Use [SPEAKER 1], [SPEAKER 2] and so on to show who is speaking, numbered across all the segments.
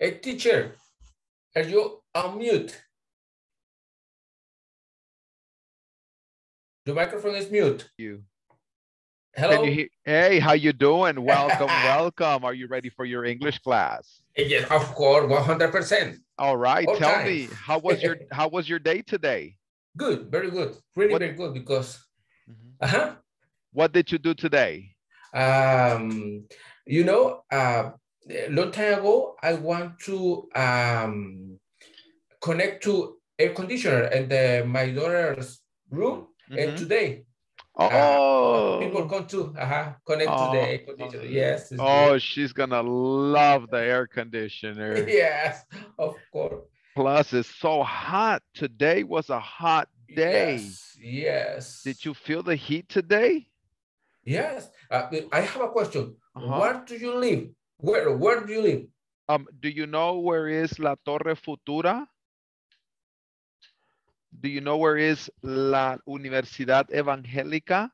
[SPEAKER 1] Hey, teacher, are you on mute? The microphone is mute.
[SPEAKER 2] You.
[SPEAKER 1] Hello?
[SPEAKER 2] You? Hey, how you doing? Welcome, welcome. Are you ready for your English class?
[SPEAKER 1] Yes, of course, 100%.
[SPEAKER 2] All right.
[SPEAKER 1] All
[SPEAKER 2] Tell
[SPEAKER 1] time.
[SPEAKER 2] me, how was your how was your day today?
[SPEAKER 1] Good, very good. Really,
[SPEAKER 2] What-
[SPEAKER 1] very good because, uh-huh.
[SPEAKER 2] What did you do today?
[SPEAKER 1] Um, you know, uh, a long time ago, I want to um, connect to air conditioner in the, my daughter's room. And
[SPEAKER 2] Mhm.
[SPEAKER 1] today,
[SPEAKER 2] Oh,
[SPEAKER 1] people come to uh connect to the air conditioner.
[SPEAKER 2] Oh.
[SPEAKER 1] Yes. it's
[SPEAKER 2] oh,
[SPEAKER 1] good.
[SPEAKER 2] she's gonna love the air conditioner.
[SPEAKER 1] yes, of course.
[SPEAKER 2] Plus, it's so hot. Today was a hot day.
[SPEAKER 1] Yes. Yes.
[SPEAKER 2] Did you feel the heat today?
[SPEAKER 1] Yes. Uh, I have a question.
[SPEAKER 2] Uh-huh.
[SPEAKER 1] Where do you live? Where Where do you live?
[SPEAKER 2] Um, do you know where is La Torre Futura? Do you know where is La Universidad Evangélica?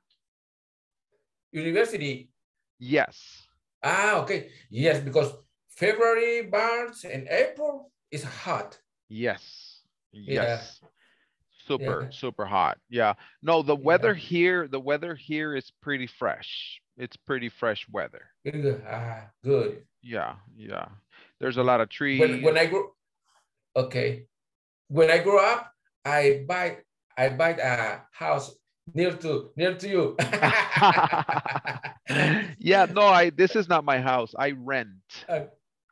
[SPEAKER 1] University.
[SPEAKER 2] Yes.
[SPEAKER 1] Ah, okay. Yes, because February, March, and April is hot.
[SPEAKER 2] Yes.
[SPEAKER 1] Yeah.
[SPEAKER 2] Yes. Super,
[SPEAKER 1] Yeah.
[SPEAKER 2] super hot. Yeah. No, the weather
[SPEAKER 1] Yeah.
[SPEAKER 2] here, the weather here is pretty fresh. It's pretty fresh weather.
[SPEAKER 1] Good. Ah, good.
[SPEAKER 2] Yeah, yeah. There's a lot of trees.
[SPEAKER 1] When when I grow, okay. When I grow up, I buy I buy a house near to near to you.
[SPEAKER 2] yeah, no, I this is not my house. I rent.
[SPEAKER 1] Uh,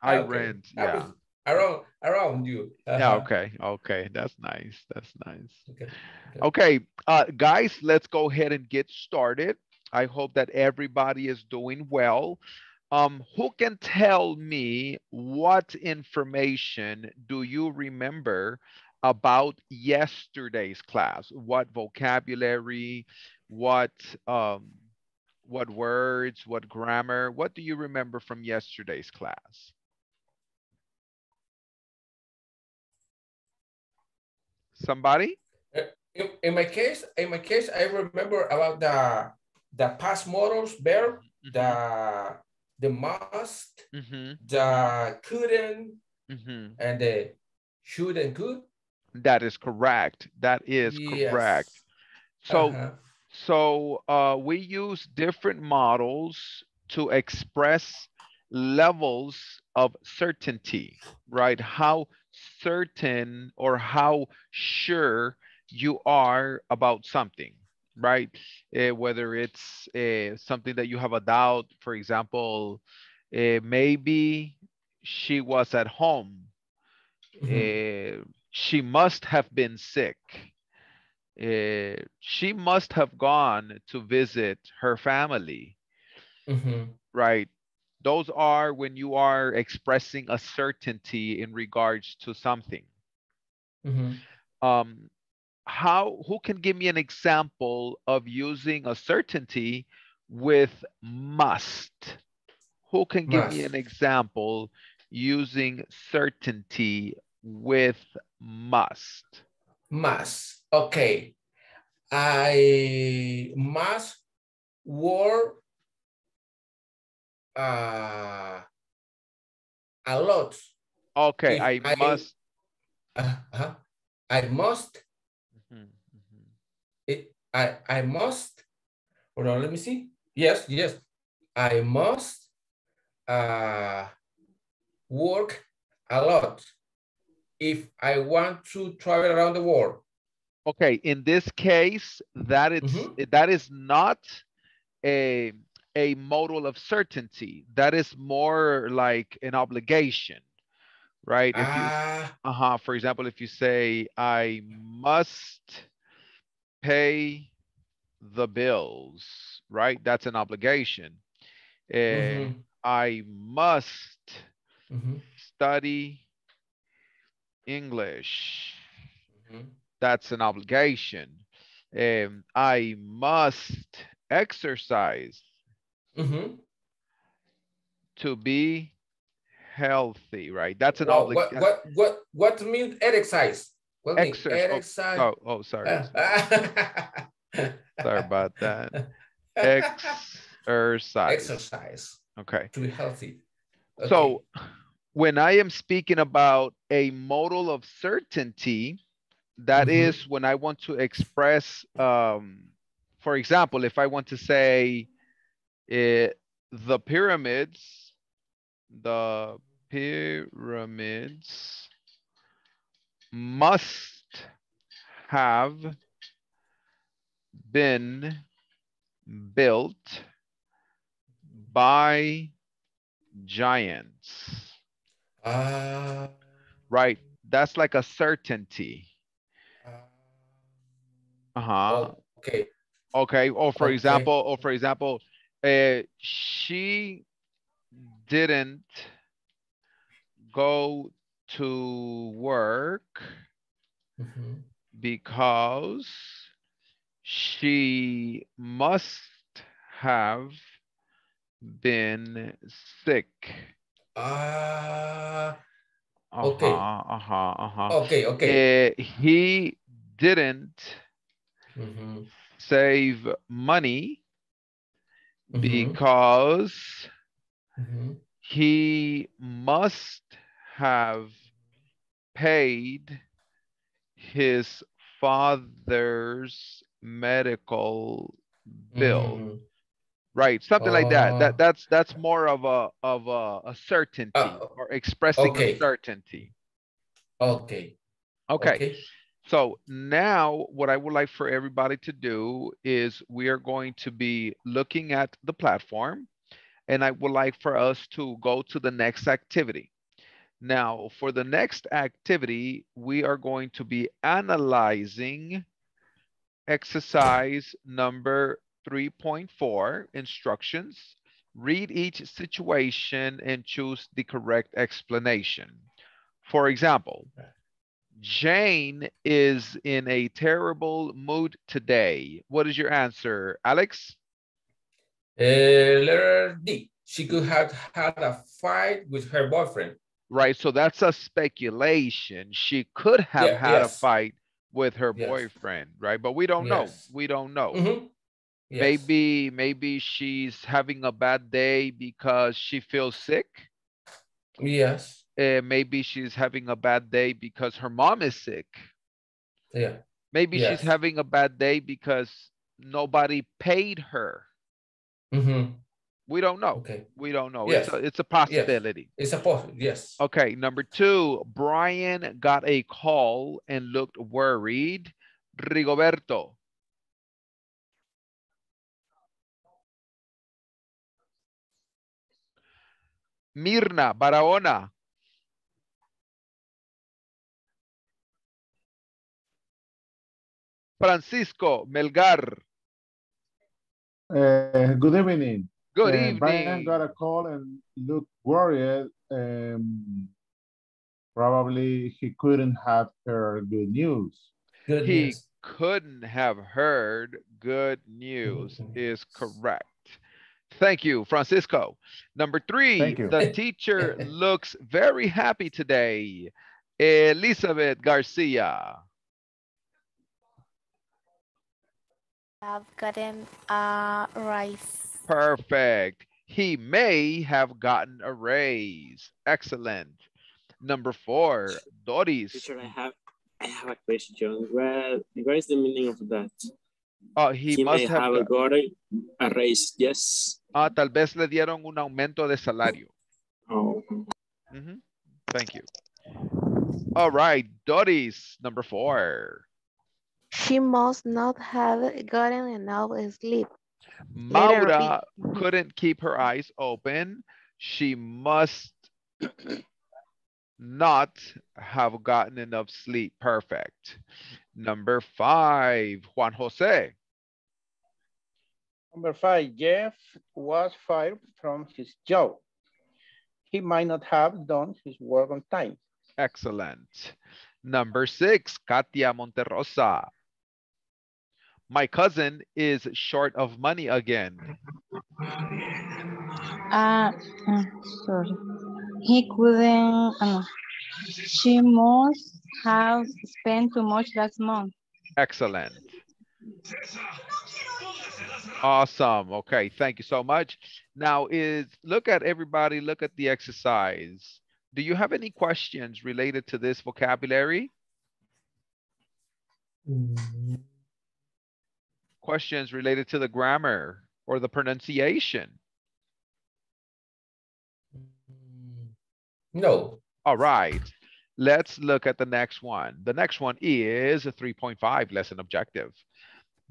[SPEAKER 2] I
[SPEAKER 1] okay.
[SPEAKER 2] rent.
[SPEAKER 1] I
[SPEAKER 2] Yeah.
[SPEAKER 1] around around you.
[SPEAKER 2] Yeah,
[SPEAKER 1] Uh-huh.
[SPEAKER 2] okay. Okay. That's nice. That's nice.
[SPEAKER 1] Okay.
[SPEAKER 2] Okay, uh, guys, let's go ahead and get started. I hope that everybody is doing well. Um, who can tell me what information do you remember about yesterday's class? What vocabulary, what um, what words, what grammar? What do you remember from yesterday's class? Somebody?
[SPEAKER 1] In, in my case, in my case, I remember about the the past modals verb, the the must,
[SPEAKER 2] Mm-hmm,
[SPEAKER 1] the couldn't,
[SPEAKER 2] mm-hmm.
[SPEAKER 1] and the should and could.
[SPEAKER 2] That is correct. That is correct. So,
[SPEAKER 1] Uh-huh.
[SPEAKER 2] so uh, we use different modals to express levels of certainty, right? How certain or how sure you are about something, right? Eh, whether it's uh, something that you have a doubt, for example, eh, maybe she was at home
[SPEAKER 1] Mhm.
[SPEAKER 2] uh, she must have been sick. Uh, she must have gone to visit her family,
[SPEAKER 1] Mhm.
[SPEAKER 2] right? Those are when you are expressing a certainty in regards to something.
[SPEAKER 1] Mhm.
[SPEAKER 2] Um, how, who can give me an example of using a certainty with must? Who can give me an example using certainty with must?
[SPEAKER 1] Must. Okay. I must work uh, a lot.
[SPEAKER 2] Okay,
[SPEAKER 1] If
[SPEAKER 2] I
[SPEAKER 1] I-
[SPEAKER 2] must.
[SPEAKER 1] Uh, uh, I must. I I must. Hold on. Let me see. Yes. Yes. I must uh, work a lot if I want to travel around the world.
[SPEAKER 2] Okay, in this case, that it's
[SPEAKER 1] Mhm.
[SPEAKER 2] that is not a a modal of certainty. That is more like an obligation, right? If you
[SPEAKER 1] Ah,
[SPEAKER 2] uh-huh, for example, if you say I must pay the bills, right? That's an obligation. Eh,
[SPEAKER 1] mhm,
[SPEAKER 2] I must
[SPEAKER 1] mhm,
[SPEAKER 2] study English.
[SPEAKER 1] mhm.
[SPEAKER 2] That's an obligation. Um, I must exercise
[SPEAKER 1] Mhm.
[SPEAKER 2] to be healthy, right? That's an
[SPEAKER 1] Well, what
[SPEAKER 2] obligation.
[SPEAKER 1] what what what means exercise? What
[SPEAKER 2] Exercise. Oh,
[SPEAKER 1] exercise?
[SPEAKER 2] Oh, oh, sorry. Sorry about that. Exercise.
[SPEAKER 1] Exercise
[SPEAKER 2] Okay.
[SPEAKER 1] to be healthy.
[SPEAKER 2] So When I am speaking about a modal of certainty, that
[SPEAKER 1] Mhm.
[SPEAKER 2] is when I want to express, um, for example, if I want to say eh, the pyramids, the pyramids must have been built by giants,
[SPEAKER 1] Ah,
[SPEAKER 2] right? That's like a certainty.
[SPEAKER 1] ah,
[SPEAKER 2] Uh-huh.
[SPEAKER 1] okay.
[SPEAKER 2] Okay, or for
[SPEAKER 1] Okay.
[SPEAKER 2] example, or for example, uh, she didn't go to work
[SPEAKER 1] Mhm.
[SPEAKER 2] because she must have been sick.
[SPEAKER 1] Ah,
[SPEAKER 2] Uh-huh,
[SPEAKER 1] Okay.
[SPEAKER 2] uh-huh, uh-huh.
[SPEAKER 1] okay, okay.
[SPEAKER 2] Uh, he didn't
[SPEAKER 1] Mhm,
[SPEAKER 2] save money
[SPEAKER 1] mhm,
[SPEAKER 2] because
[SPEAKER 1] mhm.
[SPEAKER 2] he must have paid his father's medical bill.
[SPEAKER 1] Mhm.
[SPEAKER 2] Right, something like that.
[SPEAKER 1] Uh,
[SPEAKER 2] That that's that's more of a of a, a certainty
[SPEAKER 1] Uh,
[SPEAKER 2] or expressing
[SPEAKER 1] okay.
[SPEAKER 2] certainty.
[SPEAKER 1] Okay.
[SPEAKER 2] Okay, so now what I would like for everybody to do is we are going to be looking at the platform and I would like for us to go to the next activity. Now, for the next activity, we are going to be analyzing exercise number 3.4 instructions. Read each situation and choose the correct explanation. For example, Jane is in a terrible mood today. What is your answer, Alex?
[SPEAKER 1] Uh, letter D. She could have had a fight with her boyfriend.
[SPEAKER 2] Right, so that's a speculation. She could have
[SPEAKER 1] Yeah,
[SPEAKER 2] had a fight with her
[SPEAKER 1] Yes.
[SPEAKER 2] boyfriend, right? But we don't know. We don't know.
[SPEAKER 1] Mhm. Yes.
[SPEAKER 2] Maybe, maybe she's having a bad day because she feels sick.
[SPEAKER 1] Yes.
[SPEAKER 2] Uh, maybe she's having a bad day because her mom is sick.
[SPEAKER 1] Yeah.
[SPEAKER 2] Maybe she's having a bad day because nobody paid her.
[SPEAKER 1] Mhm.
[SPEAKER 2] We don't know.
[SPEAKER 1] Okay.
[SPEAKER 2] We don't know. It's
[SPEAKER 1] Yes.
[SPEAKER 2] a, it's a possibility. Yes.
[SPEAKER 1] It's a positive. Yes.
[SPEAKER 2] Okay, number two, Brian got a call and looked worried. Rigoberto. Mirna Barahona. Francisco Melgar.
[SPEAKER 3] Uh, good evening.
[SPEAKER 2] Good
[SPEAKER 3] Uh, Brian
[SPEAKER 2] evening.
[SPEAKER 3] got a call and looked worried. Um, probably he couldn't have heard good news.
[SPEAKER 1] Good
[SPEAKER 2] He
[SPEAKER 1] news.
[SPEAKER 2] couldn't have heard good news
[SPEAKER 1] Good
[SPEAKER 2] is correct. Thank you, Francisco. Number three,
[SPEAKER 3] Thank you.
[SPEAKER 2] the teacher looks very happy today. Elizabeth Garcia.
[SPEAKER 4] I have gotten a rise.
[SPEAKER 2] Perfect. He may have gotten a raise. Excellent. Number four, Doris.
[SPEAKER 5] Teacher, I have I have a question. Where where is the meaning of that?
[SPEAKER 2] Oh, he,
[SPEAKER 5] He,
[SPEAKER 2] must
[SPEAKER 5] may
[SPEAKER 2] have,
[SPEAKER 5] have
[SPEAKER 2] got-
[SPEAKER 5] gotten a raise. Yes.
[SPEAKER 2] ah, tal vez le dieron un aumento de salario.
[SPEAKER 5] Oh,
[SPEAKER 2] Mm -hmm. Thank you. All right, Doris, number four.
[SPEAKER 4] She must not have gotten enough sleep. Letter
[SPEAKER 2] Maura mm-hmm. couldn't keep her eyes open. She must not have gotten enough sleep. Perfect. Number five, Juan Jose.
[SPEAKER 6] Number five, Jeff was fired from his job. He might not have done his work on time.
[SPEAKER 2] Excellent. Number six, Katia Monterrosa. My cousin is short of money again.
[SPEAKER 7] Ah, uh, sorry. He couldn't, uh, she must have spent too much last month.
[SPEAKER 2] Excellent. Awesome. Okay, thank you so much. Now is look at everybody, look at the exercise. Do you have any questions related to this vocabulary?
[SPEAKER 1] Mm,
[SPEAKER 2] Questions related to the grammar or the pronunciation?
[SPEAKER 1] No.
[SPEAKER 2] All right, let's look at the next one. The next one is a 3.5 lesson objective.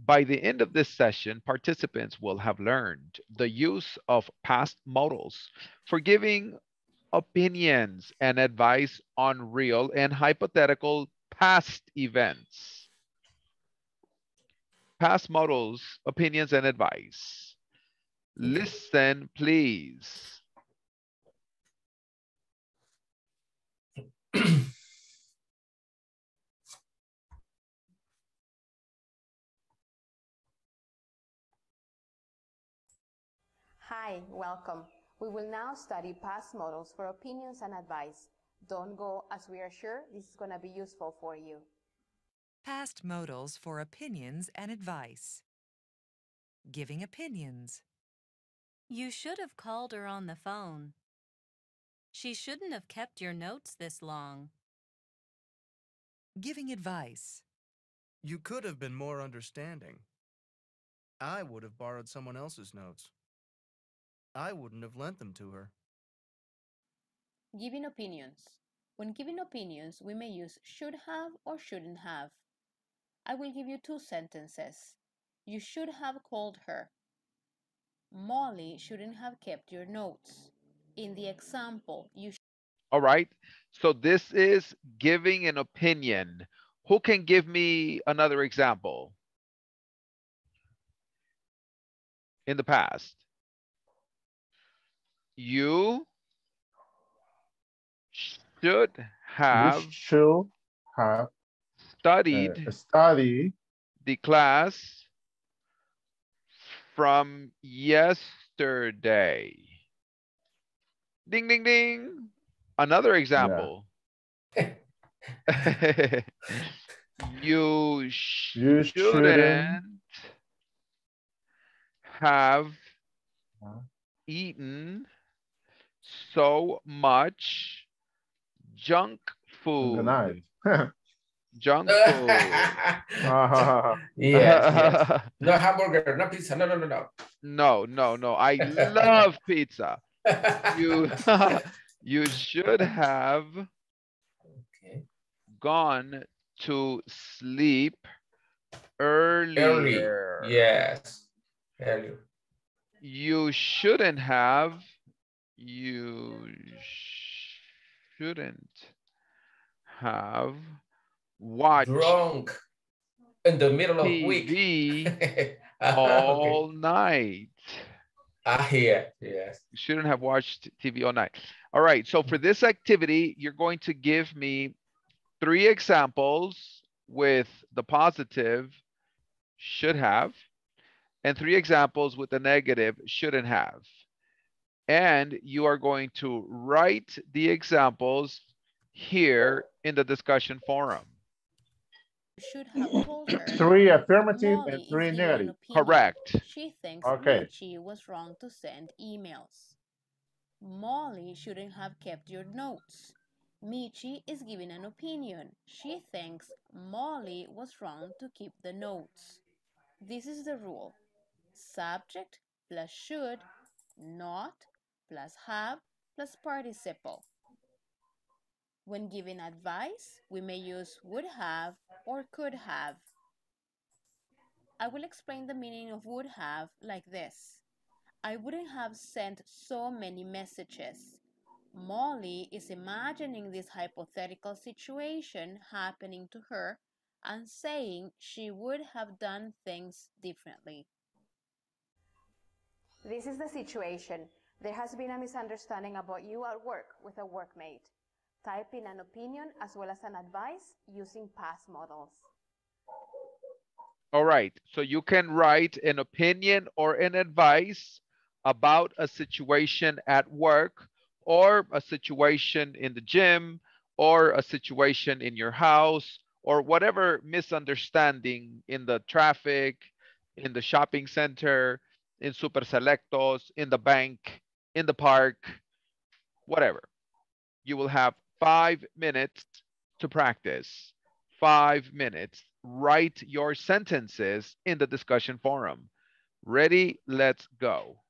[SPEAKER 2] By the end of this session, participants will have learned the use of past modals for giving opinions and advice on real and hypothetical past events. Past modals, opinions, and advice. Mm. Listen, please.
[SPEAKER 8] Hi, welcome. We will now study past modals for opinions and advice. Don't go as we are sure this is going to be useful for you.
[SPEAKER 9] Past modals for opinions and advice. Giving opinions.
[SPEAKER 10] You should have called her on the phone. She shouldn't have kept your notes this long.
[SPEAKER 9] Giving advice.
[SPEAKER 11] You could have been more understanding. I would have borrowed someone else's notes. I wouldn't have lent them to her.
[SPEAKER 8] Giving opinions. When giving opinions, we may use should have or shouldn't have. I will give you two sentences. You should have called her. Molly shouldn't have kept your notes. In the example, you
[SPEAKER 2] All right. So this is giving an opinion. Who can give me another example? In the past. You should have
[SPEAKER 3] You should have
[SPEAKER 2] studied
[SPEAKER 3] uh, study
[SPEAKER 2] the class from yesterday. Ding, ding, ding. Another example. you, sh-
[SPEAKER 3] You
[SPEAKER 2] shouldn't,
[SPEAKER 3] shouldn't
[SPEAKER 2] have
[SPEAKER 3] Huh?
[SPEAKER 2] eaten so much junk food.
[SPEAKER 3] the night.
[SPEAKER 2] Junk food.
[SPEAKER 3] Ah,
[SPEAKER 1] yes, yes. No hamburger, no pizza. No, no, no, no.
[SPEAKER 2] No, no, no. I love pizza. You you should have
[SPEAKER 1] okay.
[SPEAKER 2] gone to sleep
[SPEAKER 1] Early.
[SPEAKER 2] earlier.
[SPEAKER 1] Yes. Earlier.
[SPEAKER 2] You shouldn't have. You shouldn't have watched
[SPEAKER 1] Drunk in the middle of week.
[SPEAKER 2] TV
[SPEAKER 1] Uh-huh,
[SPEAKER 2] all
[SPEAKER 1] okay.
[SPEAKER 2] night.
[SPEAKER 1] Ah, yeah, yes.
[SPEAKER 2] You shouldn't have watched TV all night. All right, so for this activity, you're going to give me three examples with the positive should have, and three examples with the negative shouldn't have. And you are going to write the examples here in the discussion forum.
[SPEAKER 8] Should have told her.
[SPEAKER 3] Three affirmative
[SPEAKER 8] Molly
[SPEAKER 3] and three negative.
[SPEAKER 8] opinion.
[SPEAKER 2] Correct.
[SPEAKER 8] She thinks
[SPEAKER 3] Okay.
[SPEAKER 8] Michi was wrong to send emails. Molly shouldn't have kept your notes. Michi is giving an opinion. She thinks Molly was wrong to keep the notes. This is the rule. Subject plus should, not plus have plus participle. When giving advice, we may use would have or could have. I will explain the meaning of would have like this. I wouldn't have sent so many messages. Molly is imagining this hypothetical situation happening to her and saying she would have done things differently. This is the situation. There has been a misunderstanding about you at work with a workmate. Type in an opinion as well as an advice using past modals.
[SPEAKER 2] All right, so you can write an opinion or an advice about a situation at work or a situation in the gym or a situation in your house or whatever misunderstanding in the traffic, in the shopping center, in Super Selectos, in the bank, in the park, whatever. You will have five minutes to practice. Five minutes. Write your sentences in the discussion forum. Ready? Let's go.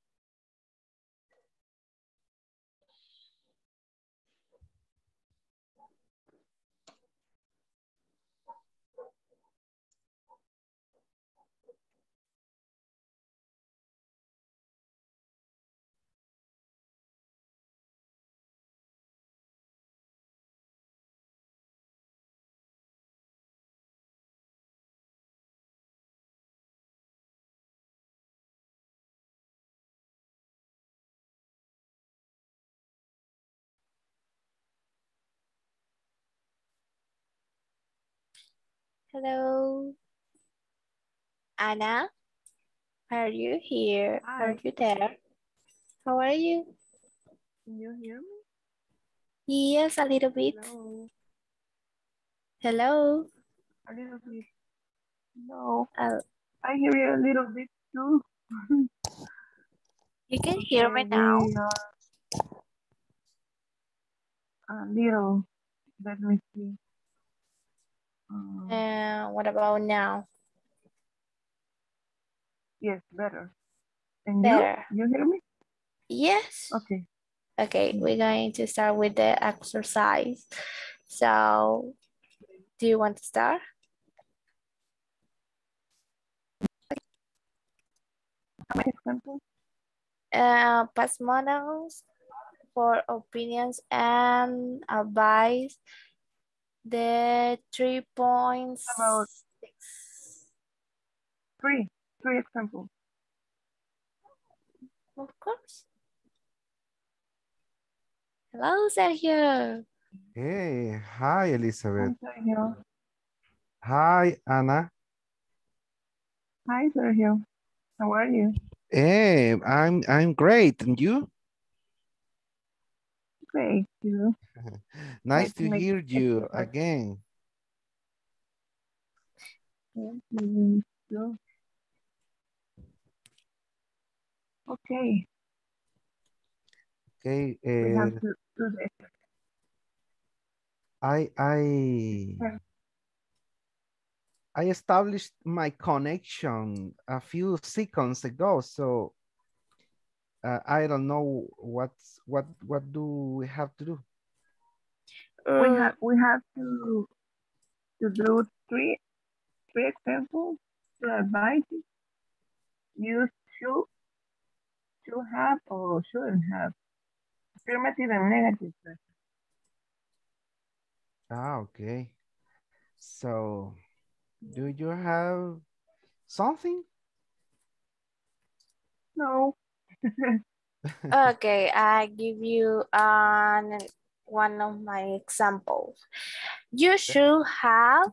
[SPEAKER 4] Hello. Anna, are you here? Are you there? How are you?
[SPEAKER 12] Can you hear me?
[SPEAKER 4] Yes, a little bit.
[SPEAKER 12] Hello.
[SPEAKER 4] Hello.
[SPEAKER 12] A little bit. No.
[SPEAKER 4] Uh,
[SPEAKER 12] I hear you a little bit too.
[SPEAKER 4] you can hear me now.
[SPEAKER 12] A little. Let me see. Um,
[SPEAKER 4] Uh, what about now?
[SPEAKER 12] yes, better. And
[SPEAKER 4] Better.
[SPEAKER 12] you? You hear me?
[SPEAKER 4] Yes.
[SPEAKER 12] Okay.
[SPEAKER 4] Okay, we're going to start with the exercise. So, do you want to start?
[SPEAKER 12] How many examples?
[SPEAKER 4] Uh, past modals for opinions and advice. The three points.
[SPEAKER 12] About three. Three examples.
[SPEAKER 4] Of course. Hello, Sergio.
[SPEAKER 13] Hey, hi, Elizabeth.
[SPEAKER 12] Hi,
[SPEAKER 13] Hi, Anna.
[SPEAKER 12] Hi, Sergio. How are you?
[SPEAKER 13] Hey, I'm I'm great, and you?
[SPEAKER 12] Thank you
[SPEAKER 13] nice
[SPEAKER 12] to
[SPEAKER 13] hear you again.
[SPEAKER 12] Okay.
[SPEAKER 13] Okay. Uh, I I I established my connection a few seconds ago, so uh, I don't know what's what what do we have to do.
[SPEAKER 12] We
[SPEAKER 4] Mm,
[SPEAKER 12] have we have to to do three three examples to advise you. Use should, should have or shouldn't have. Affirmative and negative.
[SPEAKER 13] Ah, okay. So, do you have something?
[SPEAKER 12] No.
[SPEAKER 4] Okay, I give you um, one of my examples. You should have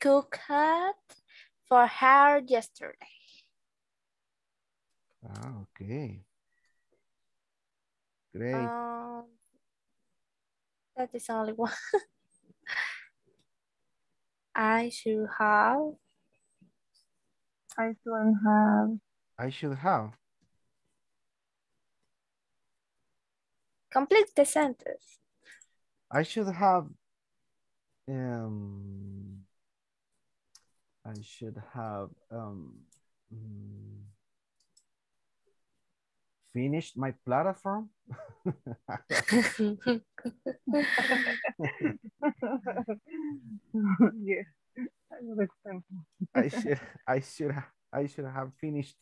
[SPEAKER 4] cooked for her yesterday.
[SPEAKER 13] Ah, okay. Great.
[SPEAKER 4] Um, that is only one. I should have.
[SPEAKER 12] I shouldn't have.
[SPEAKER 13] I should have.
[SPEAKER 4] Complete the sentence.
[SPEAKER 13] I should have um I should have um mm, finished my platform.
[SPEAKER 12] yes. I will example.
[SPEAKER 13] I should I should ha- I should have finished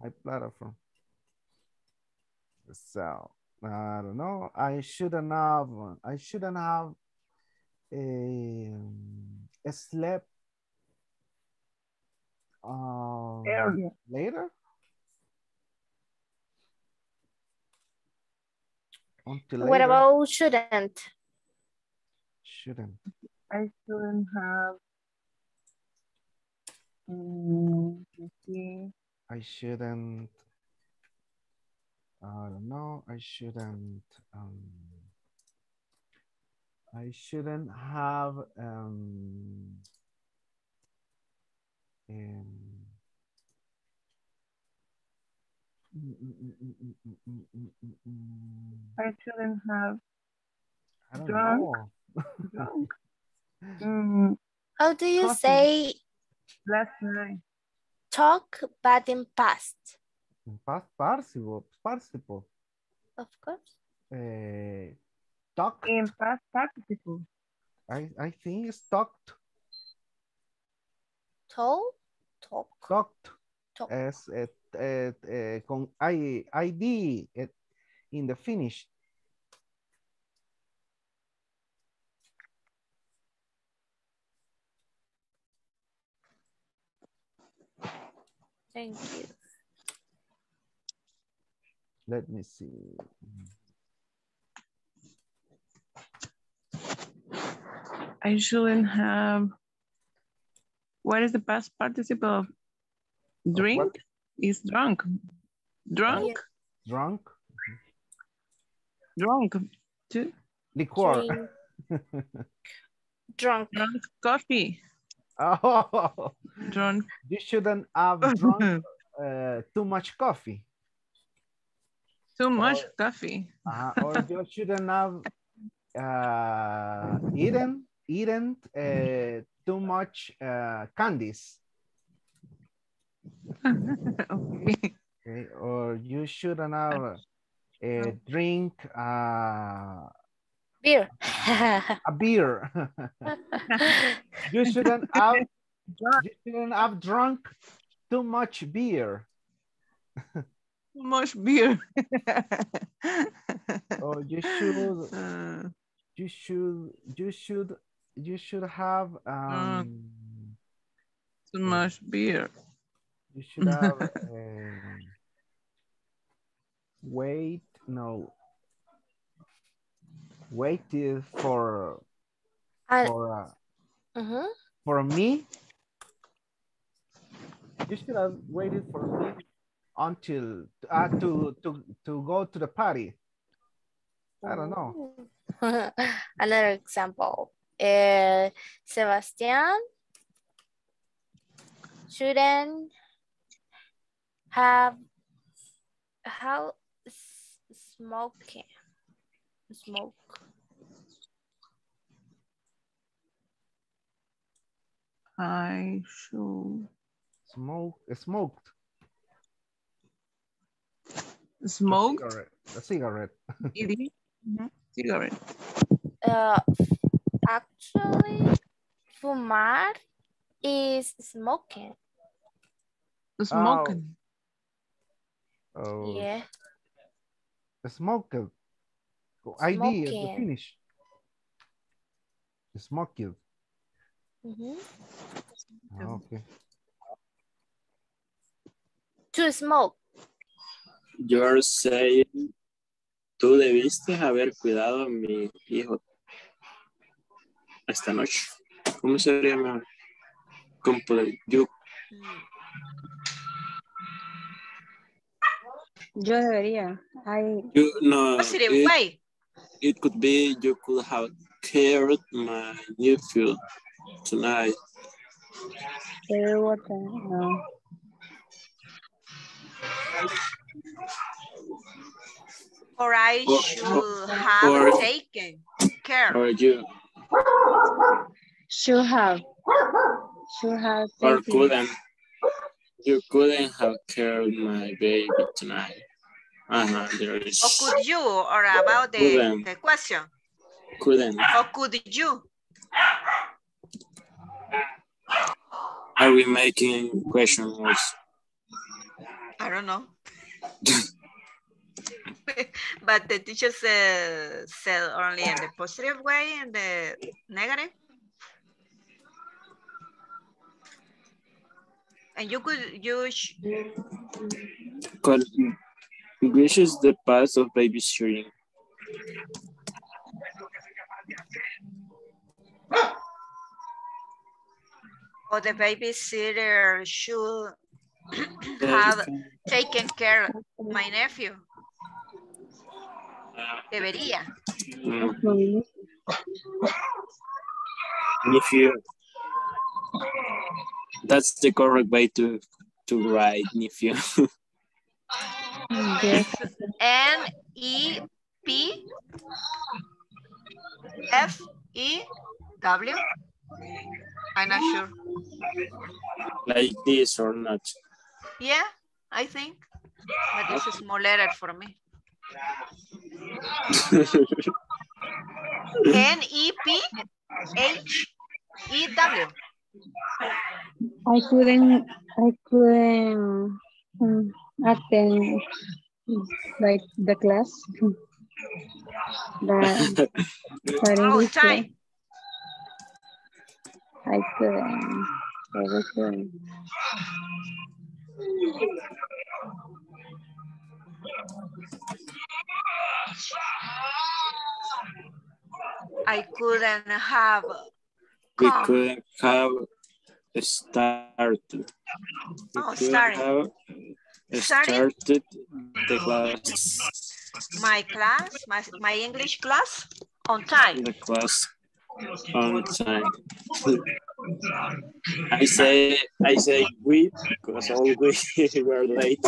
[SPEAKER 13] my platform. So I don't know. I shouldn't have I shouldn't have um, slept um,
[SPEAKER 12] Earlier.
[SPEAKER 13] later. Until
[SPEAKER 4] What
[SPEAKER 13] later.
[SPEAKER 4] about shouldn't?
[SPEAKER 13] Shouldn't.
[SPEAKER 12] I shouldn't have. Let's see.
[SPEAKER 13] I shouldn't. I don't know. I shouldn't. Um, I shouldn't have um, um,
[SPEAKER 12] I shouldn't have
[SPEAKER 13] I
[SPEAKER 12] drunk. drunk. mm,
[SPEAKER 4] How do you
[SPEAKER 12] coffee.
[SPEAKER 4] say
[SPEAKER 12] last night?
[SPEAKER 4] Talk but in past.
[SPEAKER 13] Past participle, participle.
[SPEAKER 4] Of course.
[SPEAKER 13] Uh, talk.
[SPEAKER 12] In past participle.
[SPEAKER 13] I, I think it's talked.
[SPEAKER 4] Told? Talk.
[SPEAKER 13] Talked.
[SPEAKER 4] Talk.
[SPEAKER 13] Es, et, et, eh, con I, ID et, in the finish.
[SPEAKER 4] Thank you.
[SPEAKER 13] Let me see.
[SPEAKER 12] I shouldn't have. What is the past participle of drink? Is drunk. Drunk.
[SPEAKER 13] Drunk.
[SPEAKER 12] Drunk. Too.
[SPEAKER 13] Liquor.
[SPEAKER 4] Drunk.
[SPEAKER 12] Drunk coffee.
[SPEAKER 13] Oh,
[SPEAKER 12] Drunk.
[SPEAKER 13] you shouldn't have drunk uh, too much coffee.
[SPEAKER 12] Too much coffee.
[SPEAKER 13] Uh, or you shouldn't have uh, eaten eaten uh, too much uh, candies.
[SPEAKER 12] okay.
[SPEAKER 13] Okay, or you shouldn't have uh, drink uh,
[SPEAKER 4] Beer.
[SPEAKER 13] a beer. you shouldn't have you shouldn't have drunk too much beer.
[SPEAKER 12] Too much beer.
[SPEAKER 13] or you should
[SPEAKER 12] Uh,
[SPEAKER 13] you should you should you should have um
[SPEAKER 12] too much beer.
[SPEAKER 13] you should have um, wait no waited for
[SPEAKER 4] I-
[SPEAKER 13] for uh,
[SPEAKER 4] Mhm.
[SPEAKER 13] for me you should have waited for me until uh, to to to go to the party. I don't know.
[SPEAKER 4] Another example. Uh, Sebastian shouldn't have how smoking smoke.
[SPEAKER 12] I should.
[SPEAKER 13] Smoke smoked
[SPEAKER 12] smoke.
[SPEAKER 13] a cigarette, a cigarette.
[SPEAKER 12] Eating. Mhm. Cigarette.
[SPEAKER 4] uh actually fumar is smoking
[SPEAKER 12] Smoking.
[SPEAKER 13] oh
[SPEAKER 4] yeah
[SPEAKER 13] smoked id at the
[SPEAKER 4] Smoking.
[SPEAKER 13] finish smoked
[SPEAKER 4] Mhm.
[SPEAKER 13] Ah, okay
[SPEAKER 4] to smoke
[SPEAKER 5] You're saying, tú debiste haber cuidado a mi hijo esta noche. ¿Cómo sería mejor? You,
[SPEAKER 7] Yo debería. I,
[SPEAKER 5] you, no,
[SPEAKER 14] Positive
[SPEAKER 5] it,
[SPEAKER 14] way.
[SPEAKER 5] it could be you could have cared my nephew tonight.
[SPEAKER 7] care what the, no.
[SPEAKER 14] Or I
[SPEAKER 5] Or-
[SPEAKER 14] should have
[SPEAKER 5] or-
[SPEAKER 14] taken care.
[SPEAKER 5] Or you,
[SPEAKER 7] Should have. Should have.
[SPEAKER 5] or
[SPEAKER 7] taken-
[SPEAKER 5] couldn't, you couldn't have cared my baby tonight. Uh-huh, there is,
[SPEAKER 14] Or could you? Or about the,
[SPEAKER 5] Couldn't.
[SPEAKER 14] the question.
[SPEAKER 5] couldn't.
[SPEAKER 14] Or could you?
[SPEAKER 5] Are we making question marks?
[SPEAKER 14] I don't know. but the teacher said, said only in the positive way and the negative. And you could use
[SPEAKER 5] Could, which is the past of baby babysitting?
[SPEAKER 14] or the babysitter should have taken care of my nephew. Debería.
[SPEAKER 5] Mm. If you, that's the correct way to to write nephew.
[SPEAKER 7] Yes.
[SPEAKER 14] N E P F E W. I'm not sure.
[SPEAKER 5] Like this or not?
[SPEAKER 14] Yeah, I think. But it's a small letter for me. N E P H E W.
[SPEAKER 7] I couldn't, I couldn't um, attend like the class. The,
[SPEAKER 14] Oh, time.
[SPEAKER 7] I couldn't, I couldn't.
[SPEAKER 14] I couldn't have
[SPEAKER 5] We
[SPEAKER 14] come.
[SPEAKER 5] couldn't have started. We
[SPEAKER 14] Oh, Starting?
[SPEAKER 5] started the class.
[SPEAKER 14] my class, my, my English class on time.
[SPEAKER 5] The class on time. I say I say we because all we were late.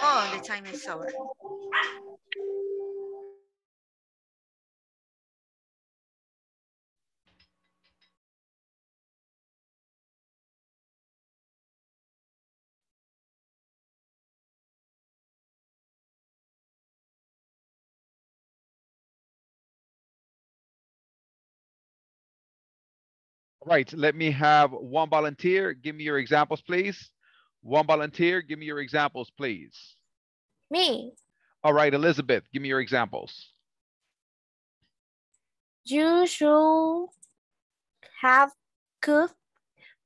[SPEAKER 14] Oh, the time is over.
[SPEAKER 2] Right, let me have one volunteer. Give me your examples, please. One volunteer, give me your examples, please.
[SPEAKER 4] Me,
[SPEAKER 2] All right, Elizabeth, give me your examples.
[SPEAKER 4] you should have cooked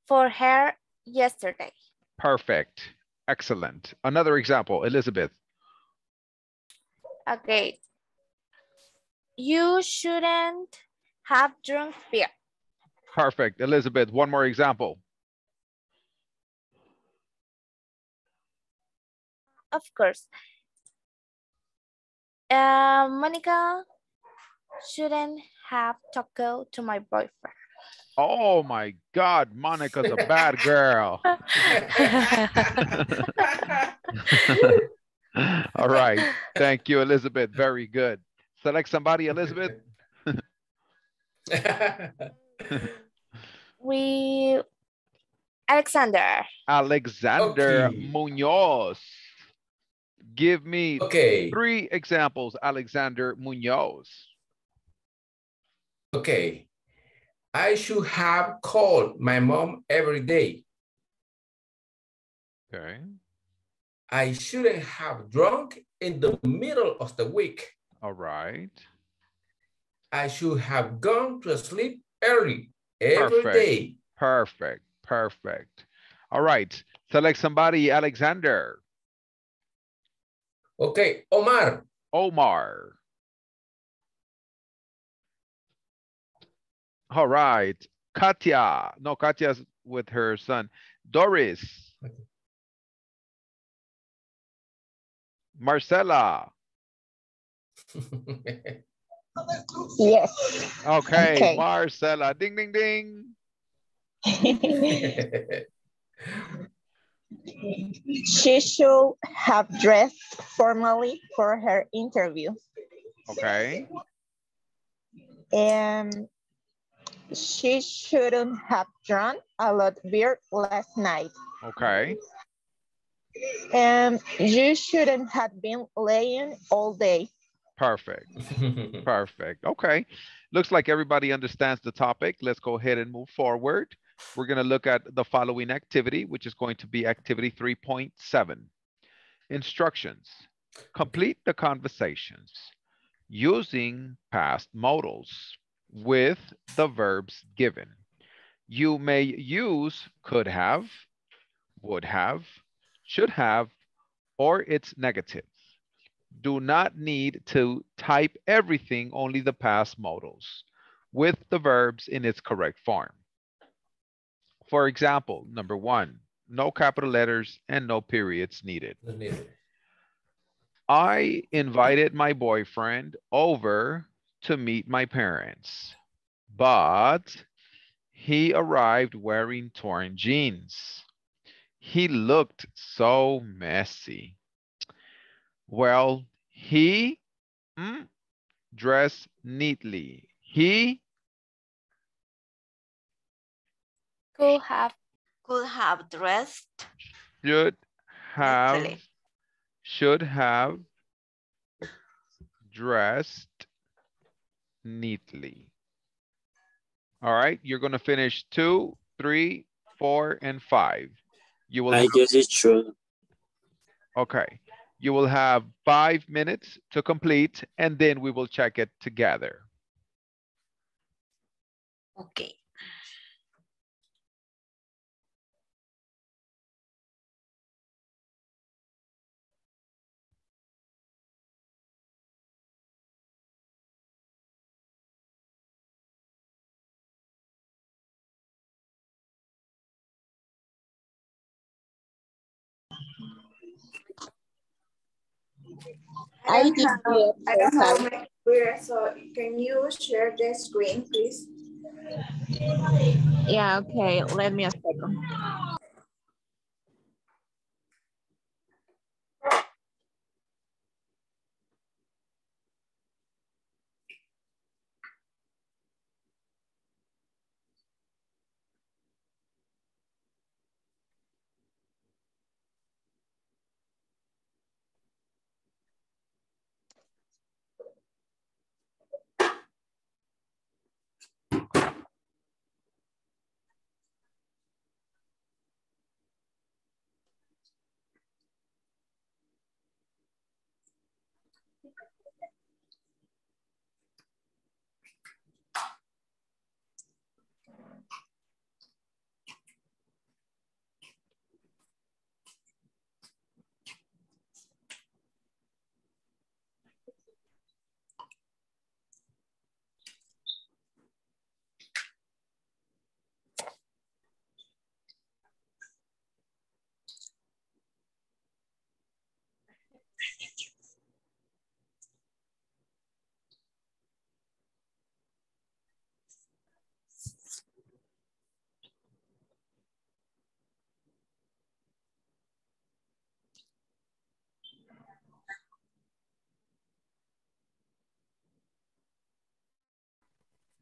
[SPEAKER 4] for her yesterday.
[SPEAKER 2] Perfect. Excellent. Another example, Elizabeth.
[SPEAKER 4] Okay. You shouldn't have drunk beer.
[SPEAKER 2] Perfect. Elizabeth, one more example.
[SPEAKER 4] Of course. Uh, Monica shouldn't have talked to my boyfriend.
[SPEAKER 2] Oh my God, Monica's a bad girl. All right. Thank you, Elizabeth. Very good. Select somebody, Elizabeth.
[SPEAKER 4] We, Alexander.
[SPEAKER 2] Alexander
[SPEAKER 1] Okay.
[SPEAKER 2] Munoz. Give me
[SPEAKER 1] Okay.
[SPEAKER 2] three examples, Alexander Munoz.
[SPEAKER 1] Okay. I should have called my mom every day.
[SPEAKER 2] Okay.
[SPEAKER 1] I shouldn't have drunk in the middle of the week.
[SPEAKER 2] All right.
[SPEAKER 1] I should have gone to sleep early every
[SPEAKER 2] Perfect.
[SPEAKER 1] day.
[SPEAKER 2] Perfect. Perfect. All right. Select somebody, Alexander.
[SPEAKER 1] Okay, Omar.
[SPEAKER 2] Omar. All right. Katya. No, Katya's with her son. Doris. Marcela.
[SPEAKER 12] Yes.
[SPEAKER 2] Okay,
[SPEAKER 12] Okay.
[SPEAKER 2] Marcela. Ding, ding, ding.
[SPEAKER 12] She should have dressed formally for her interview.
[SPEAKER 2] Okay.
[SPEAKER 12] And she shouldn't have drunk a lot of beer last night.
[SPEAKER 2] Okay.
[SPEAKER 12] And you shouldn't have been laying all day.
[SPEAKER 2] Perfect. Perfect. Okay. Looks like everybody understands the topic. Let's go ahead and move forward. We're going to look at the following activity, which is going to be activity 3.7. Instructions. Complete the conversations using past modals with the verbs given. You may use could have, would have, should have, or its negative do not need to type everything, only the past modals with the verbs in its correct form. For example, number one, no capital letters and no periods needed. I invited my boyfriend over to meet my parents, but he arrived wearing torn jeans. He looked so messy. Well, he mm, dressed neatly. He
[SPEAKER 4] Could have
[SPEAKER 14] Could have dressed
[SPEAKER 2] should have
[SPEAKER 14] Neatly.
[SPEAKER 2] should have dressed neatly. All right, you're gonna finish two, three, four, and five. You will
[SPEAKER 5] I guess it's true.
[SPEAKER 2] okay. You will have five minutes to complete and then we will check it together.
[SPEAKER 14] Okay.
[SPEAKER 15] I don't have, I don't have my computer, so can you share the screen, please?
[SPEAKER 7] Yeah, okay, let me a second.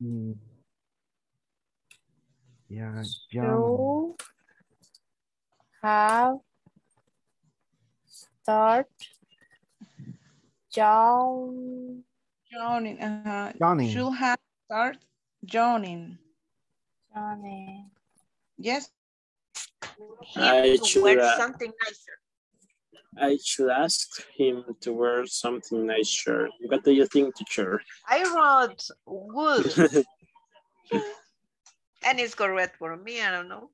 [SPEAKER 13] Mm. Yeah, John.
[SPEAKER 4] you have start John
[SPEAKER 12] Joining, uh,
[SPEAKER 13] Johnny.
[SPEAKER 12] should have start joining.
[SPEAKER 4] Johnny.
[SPEAKER 12] Yes,
[SPEAKER 5] I
[SPEAKER 14] To
[SPEAKER 5] should,
[SPEAKER 14] wear
[SPEAKER 5] uh,
[SPEAKER 14] something nicer.
[SPEAKER 5] I should ask him to wear something nicer. What do you think, teacher?
[SPEAKER 14] I wrote would, and it's correct for me. I don't know.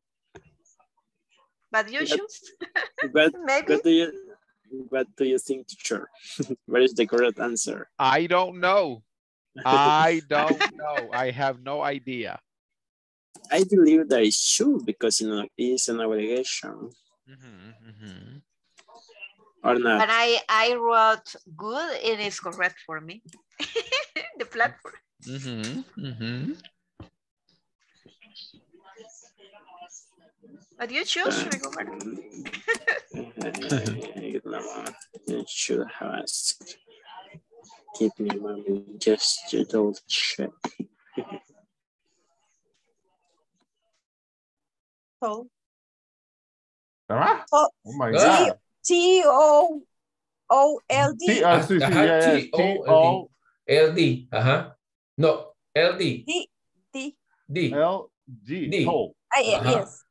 [SPEAKER 14] But you
[SPEAKER 5] Yep.
[SPEAKER 14] choose.
[SPEAKER 5] But
[SPEAKER 14] Maybe.
[SPEAKER 5] what do you what do you think, teacher? what is the correct answer?
[SPEAKER 2] I don't know. I don't know. I have no idea.
[SPEAKER 5] I believe that it should because you know it's an obligation
[SPEAKER 2] Mm-hmm,
[SPEAKER 5] or not.
[SPEAKER 14] But I I wrote good, and it's correct for me. the platform.
[SPEAKER 2] Mm-hmm, mm-hmm.
[SPEAKER 14] But you choose, Rigoberto.
[SPEAKER 5] no, you should have asked. Give me a moment just to double check.
[SPEAKER 12] so.
[SPEAKER 3] ¿Verdad?
[SPEAKER 12] Oh,
[SPEAKER 3] Oh my
[SPEAKER 1] Good.
[SPEAKER 3] God.
[SPEAKER 12] T O O L
[SPEAKER 3] T,
[SPEAKER 12] D.
[SPEAKER 3] ah, sí, sí,
[SPEAKER 1] Ajá,
[SPEAKER 3] ya, ya,
[SPEAKER 1] T-O-L-D.
[SPEAKER 3] T
[SPEAKER 1] ajá. No, LD,
[SPEAKER 12] D D.
[SPEAKER 1] D,
[SPEAKER 3] O L G.
[SPEAKER 1] D.
[SPEAKER 3] Toll.
[SPEAKER 12] Ah, yeah,
[SPEAKER 1] Ajá.
[SPEAKER 12] yes.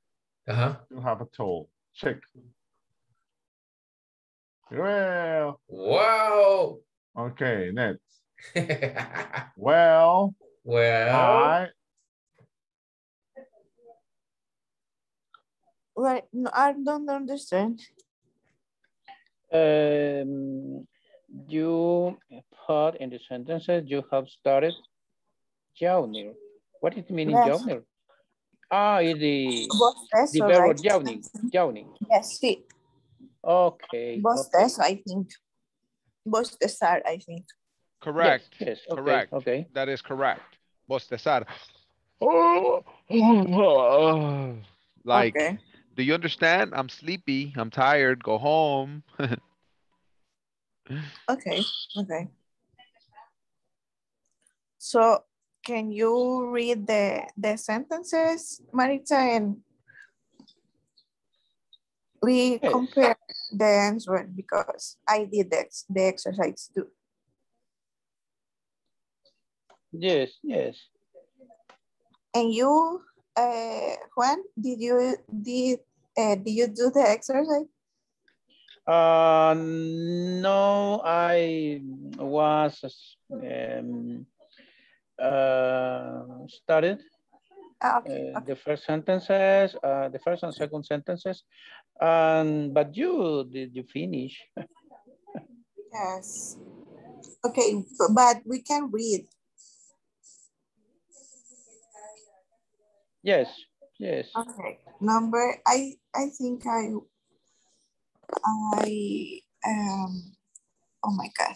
[SPEAKER 1] ajá.
[SPEAKER 3] You have a toll. Check. Well,
[SPEAKER 1] Wow.
[SPEAKER 3] okay, next. Well,
[SPEAKER 1] well,
[SPEAKER 3] I
[SPEAKER 15] Right, no, I don't understand.
[SPEAKER 6] Um, you put in the sentences you have started journey. What is the meaning
[SPEAKER 15] Yes.
[SPEAKER 6] journey? Ah, is the
[SPEAKER 15] Bostezo,
[SPEAKER 6] the verb
[SPEAKER 15] right?
[SPEAKER 6] journey. Journey.
[SPEAKER 15] Yes, sí.
[SPEAKER 6] Okay. okay.
[SPEAKER 15] Bostezo, I think. Bostezar, I think.
[SPEAKER 2] Correct.
[SPEAKER 6] Yes, okay,
[SPEAKER 2] Correct.
[SPEAKER 6] Okay.
[SPEAKER 2] That is correct. Bostezar. Like,
[SPEAKER 15] Okay.
[SPEAKER 2] Do you understand? I'm sleepy. I'm tired. Go home.
[SPEAKER 15] Okay, okay. So can you read the, the sentences, Marita, and we
[SPEAKER 6] Yes.
[SPEAKER 15] compare the answer because I did the, the exercise too.
[SPEAKER 6] Yes, yes.
[SPEAKER 15] And you, uh, Juan, did you did uh, did you do the exercise?
[SPEAKER 6] Uh, no, I was um, uh, started
[SPEAKER 15] Ah, okay,
[SPEAKER 6] uh, the first sentences, uh, the first and second sentences, and but you did you finish?
[SPEAKER 15] Yes. Okay, but we can read.
[SPEAKER 6] Yes, yes.
[SPEAKER 15] Okay. Number, I I think I I um. Oh my God.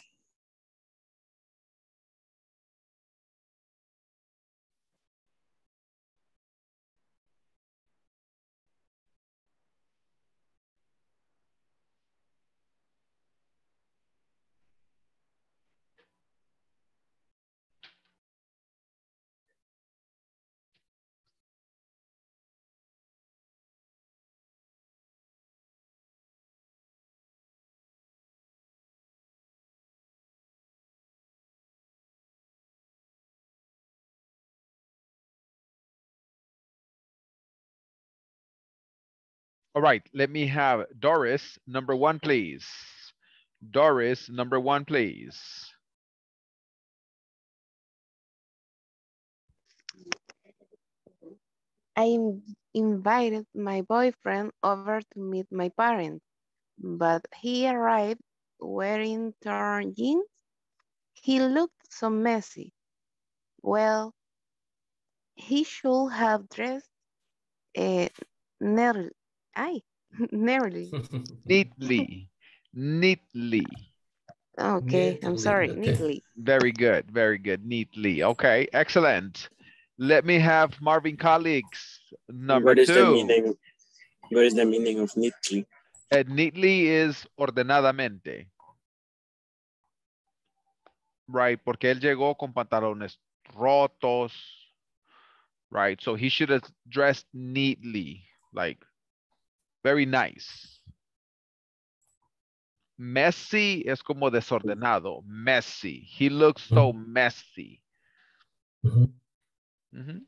[SPEAKER 2] All right, let me have Doris, number one, please. Doris, number one, please.
[SPEAKER 16] I invited my boyfriend over to meet my parents, but he arrived wearing torn jeans. He looked so messy. Well, he should have dressed uh, nearly, ay, nearly.
[SPEAKER 2] Neatly, neatly.
[SPEAKER 16] Okay, I'm sorry, neatly.
[SPEAKER 2] Very good, very good, neatly. Okay, excellent. Let me have Marvin colleagues, number two.
[SPEAKER 5] What is the meaning? What is the meaning of neatly?
[SPEAKER 2] Uh, neatly is ordenadamente. Right, porque él llegó con pantalones rotos. Right, so he should have dressed neatly, like very nice. Messy es como desordenado, messy. He looks so messy. Mhm.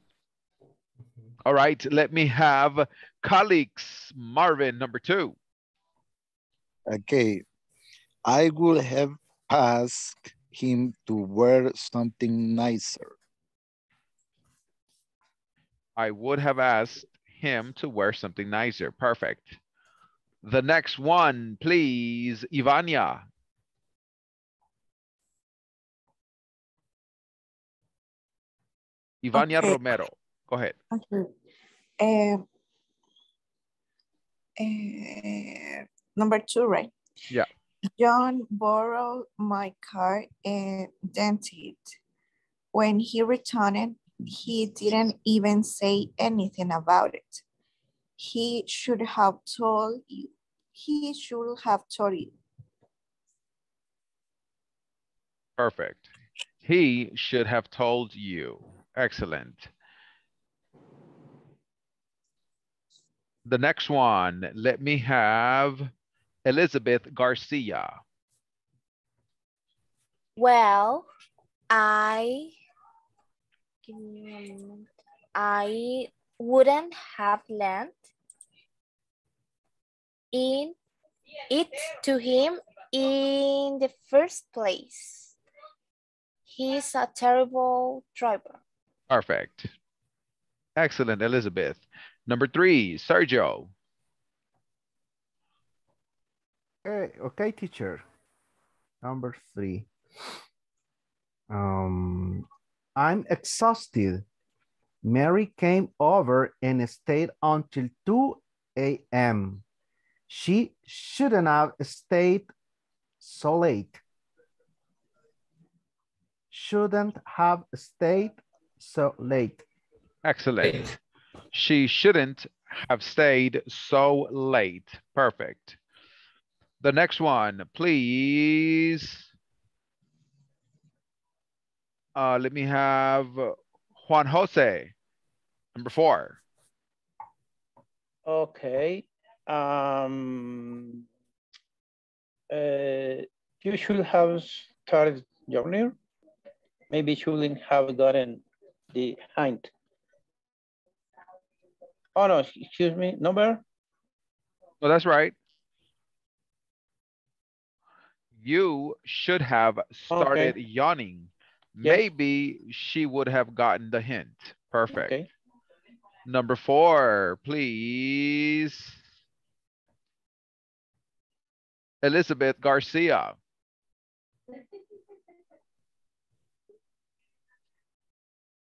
[SPEAKER 2] All right, let me have colleagues. Marvin, number two.
[SPEAKER 17] Okay, I would have asked him to wear something nicer.
[SPEAKER 2] I would have asked him to wear something nicer. Perfect. The next one, please, Ivania. Ivania
[SPEAKER 15] Okay.
[SPEAKER 2] Romero, go ahead.
[SPEAKER 15] Okay. Um, uh, number two, right?
[SPEAKER 2] Yeah.
[SPEAKER 15] John borrowed my car and dented it. When he returned, he didn't even say anything about it. He should have told you. He should have told you.
[SPEAKER 2] Perfect. He should have told you. Excellent. The next one, let me have Elizabeth Garcia.
[SPEAKER 4] Well, I give me a moment. I wouldn't have lent in it to him in the first place. He's a terrible driver.
[SPEAKER 2] Perfect. Excellent, Elizabeth. Number three, Sergio.
[SPEAKER 13] Okay, okay, teacher. Number three. Um, I'm exhausted. Mary came over and stayed until 2 a.m. She shouldn't have stayed so late. Shouldn't have stayed so late.
[SPEAKER 2] Excellent. She shouldn't have stayed so late. Perfect. The next one, please. Uh, let me have Juan Jose, number four.
[SPEAKER 6] Okay. Um, uh, you should have started earlier. Maybe shouldn't have gotten the hint. Oh no, excuse me, number?
[SPEAKER 2] No, that's right. You should have started
[SPEAKER 6] Okay.
[SPEAKER 2] yawning.
[SPEAKER 6] Yes.
[SPEAKER 2] Maybe she would have gotten the hint. Perfect.
[SPEAKER 6] Okay.
[SPEAKER 2] Number four, please. Elizabeth Garcia.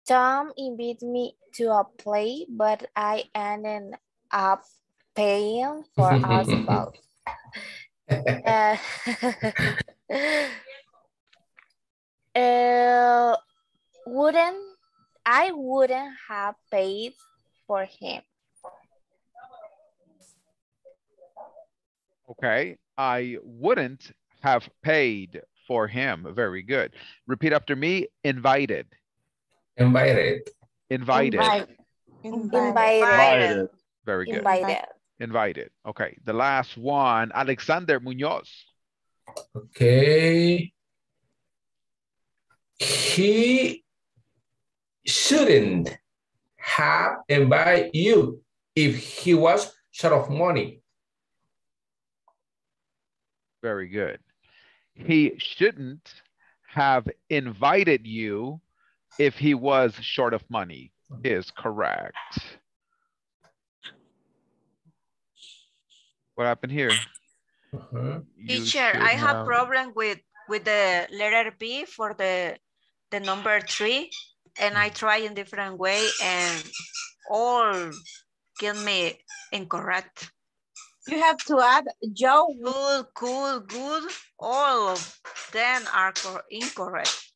[SPEAKER 4] Tom invited me to a play, but I ended up paying for us both. Uh, uh, wouldn't I wouldn't have paid for him.
[SPEAKER 2] Okay. I wouldn't have paid for him. Very good. Repeat after me. Invited.
[SPEAKER 1] Invited.
[SPEAKER 2] Invited.
[SPEAKER 4] Invited.
[SPEAKER 2] Very good.
[SPEAKER 4] Invited.
[SPEAKER 2] Invited. Okay. The last one, Alexander Munoz.
[SPEAKER 1] Okay. He shouldn't have invited you if he was short of money.
[SPEAKER 2] Very good. He shouldn't have invited you if he was short of money is correct. What happened here? Uh-huh. You
[SPEAKER 14] Teacher,
[SPEAKER 2] should
[SPEAKER 14] I have problem with with the letter B for the the number three, and I mm. try in different way, and all give me incorrect.
[SPEAKER 15] You have to add Joe.
[SPEAKER 14] Good, cool, good. All of them are cor- incorrect.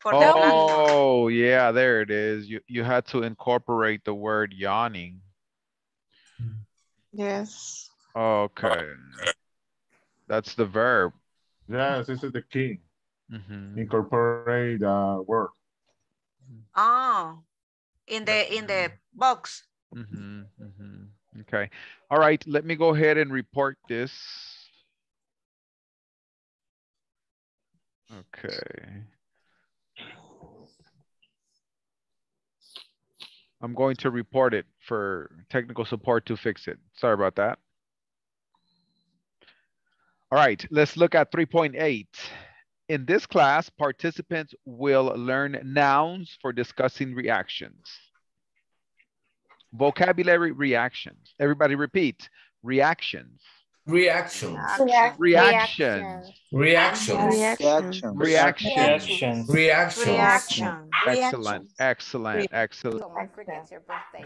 [SPEAKER 14] For the.
[SPEAKER 2] Oh, yeah, there it is. You, you had to incorporate the word yawning.
[SPEAKER 15] Yes.
[SPEAKER 2] Okay. That's the verb.
[SPEAKER 3] Yes, this is the key.
[SPEAKER 2] Mhm.
[SPEAKER 3] Incorporate uh, word.
[SPEAKER 14] Oh, in the in the box.
[SPEAKER 2] Mhm, mhm. Okay. All right, let me go ahead and report this. Okay. I'm going to report it for technical support to fix it. Sorry about that. All right, let's look at 3.8. In this class, participants will learn nouns for discussing reactions. Vocabulary reactions. Everybody repeat. Reactions.
[SPEAKER 1] Reactions.
[SPEAKER 2] Reactions.
[SPEAKER 1] Reactions.
[SPEAKER 17] Reactions.
[SPEAKER 2] Reactions.
[SPEAKER 1] Reactions.
[SPEAKER 2] Excellent, excellent, excellent.
[SPEAKER 8] Oh, Someone forgets your birthday.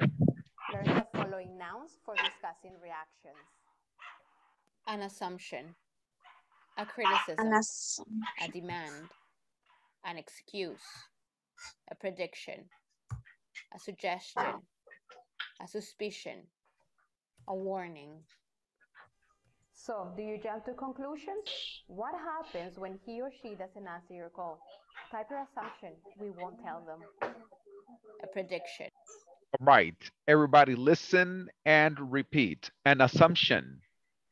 [SPEAKER 8] Learn the following nouns for discussing reactions. An assumption. A ah, criticism. a demand. An excuse. A prediction. A suggestion. A suspicion. A warning. So, do you jump to conclusions? What happens when he or she doesn't answer your call? Type your assumption. We won't tell them. A prediction.
[SPEAKER 2] All right, everybody listen and repeat. An assumption.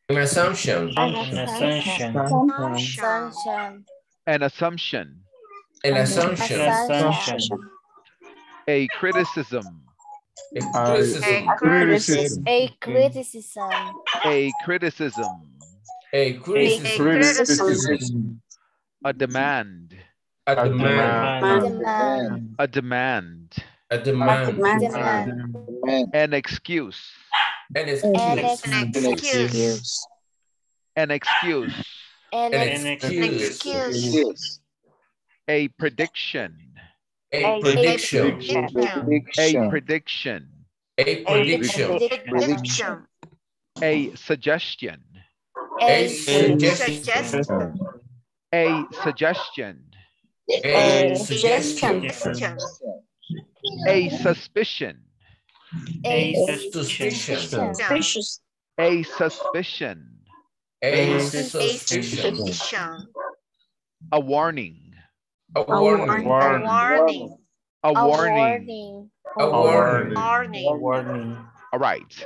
[SPEAKER 1] An assumption.
[SPEAKER 6] An assumption.
[SPEAKER 4] Assumption.
[SPEAKER 2] An assumption.
[SPEAKER 1] An assumption.
[SPEAKER 6] Assumption.
[SPEAKER 2] A criticism.
[SPEAKER 1] A criticism.
[SPEAKER 3] criticism.
[SPEAKER 4] A criticism.
[SPEAKER 2] A criticism.
[SPEAKER 1] A
[SPEAKER 3] criticism.
[SPEAKER 2] A demand.
[SPEAKER 1] A demand.
[SPEAKER 4] Demand.
[SPEAKER 2] A demand.
[SPEAKER 1] A demand.
[SPEAKER 4] Demand.
[SPEAKER 2] An excuse.
[SPEAKER 1] An excuse.
[SPEAKER 4] An
[SPEAKER 1] excuse.
[SPEAKER 2] An excuse.
[SPEAKER 4] An
[SPEAKER 1] An
[SPEAKER 4] excuse.
[SPEAKER 1] excuse.
[SPEAKER 2] A prediction.
[SPEAKER 1] A prediction.
[SPEAKER 2] A prediction.
[SPEAKER 1] A prediction.
[SPEAKER 14] Prediction.
[SPEAKER 2] A suggestion.
[SPEAKER 1] A
[SPEAKER 14] Suggestion.
[SPEAKER 1] suggestion.
[SPEAKER 2] A suggestion.
[SPEAKER 1] A
[SPEAKER 14] Suggestion.
[SPEAKER 1] suggestion.
[SPEAKER 2] A suspicion.
[SPEAKER 4] A
[SPEAKER 1] suspicion.
[SPEAKER 4] suspicion.
[SPEAKER 2] A suspicion.
[SPEAKER 1] A
[SPEAKER 14] A
[SPEAKER 1] suspicion.
[SPEAKER 14] suspicion.
[SPEAKER 2] A warning.
[SPEAKER 1] A warning.
[SPEAKER 14] A
[SPEAKER 1] warning.
[SPEAKER 14] warning.
[SPEAKER 2] A
[SPEAKER 4] A
[SPEAKER 2] warning.
[SPEAKER 1] A warning.
[SPEAKER 14] Warning.
[SPEAKER 18] warning.
[SPEAKER 2] All right.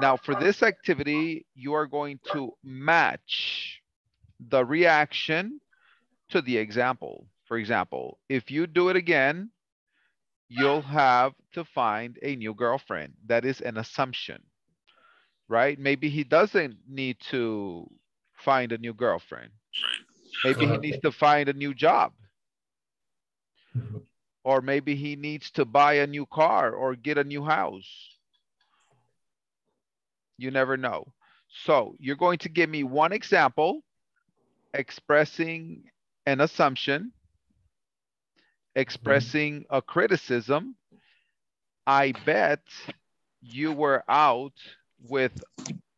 [SPEAKER 2] Now for this activity, you are going to match the reaction to the example. For example, if you do it again, you'll have to find a new girlfriend. That is an assumption, right? Maybe he doesn't need to find a new girlfriend. Maybe he needs to find a new job. Mm-hmm. Or maybe he needs to buy a new car or get a new house. You never know. So you're going to give me one example expressing an assumption, expressing a criticism. I bet you were out with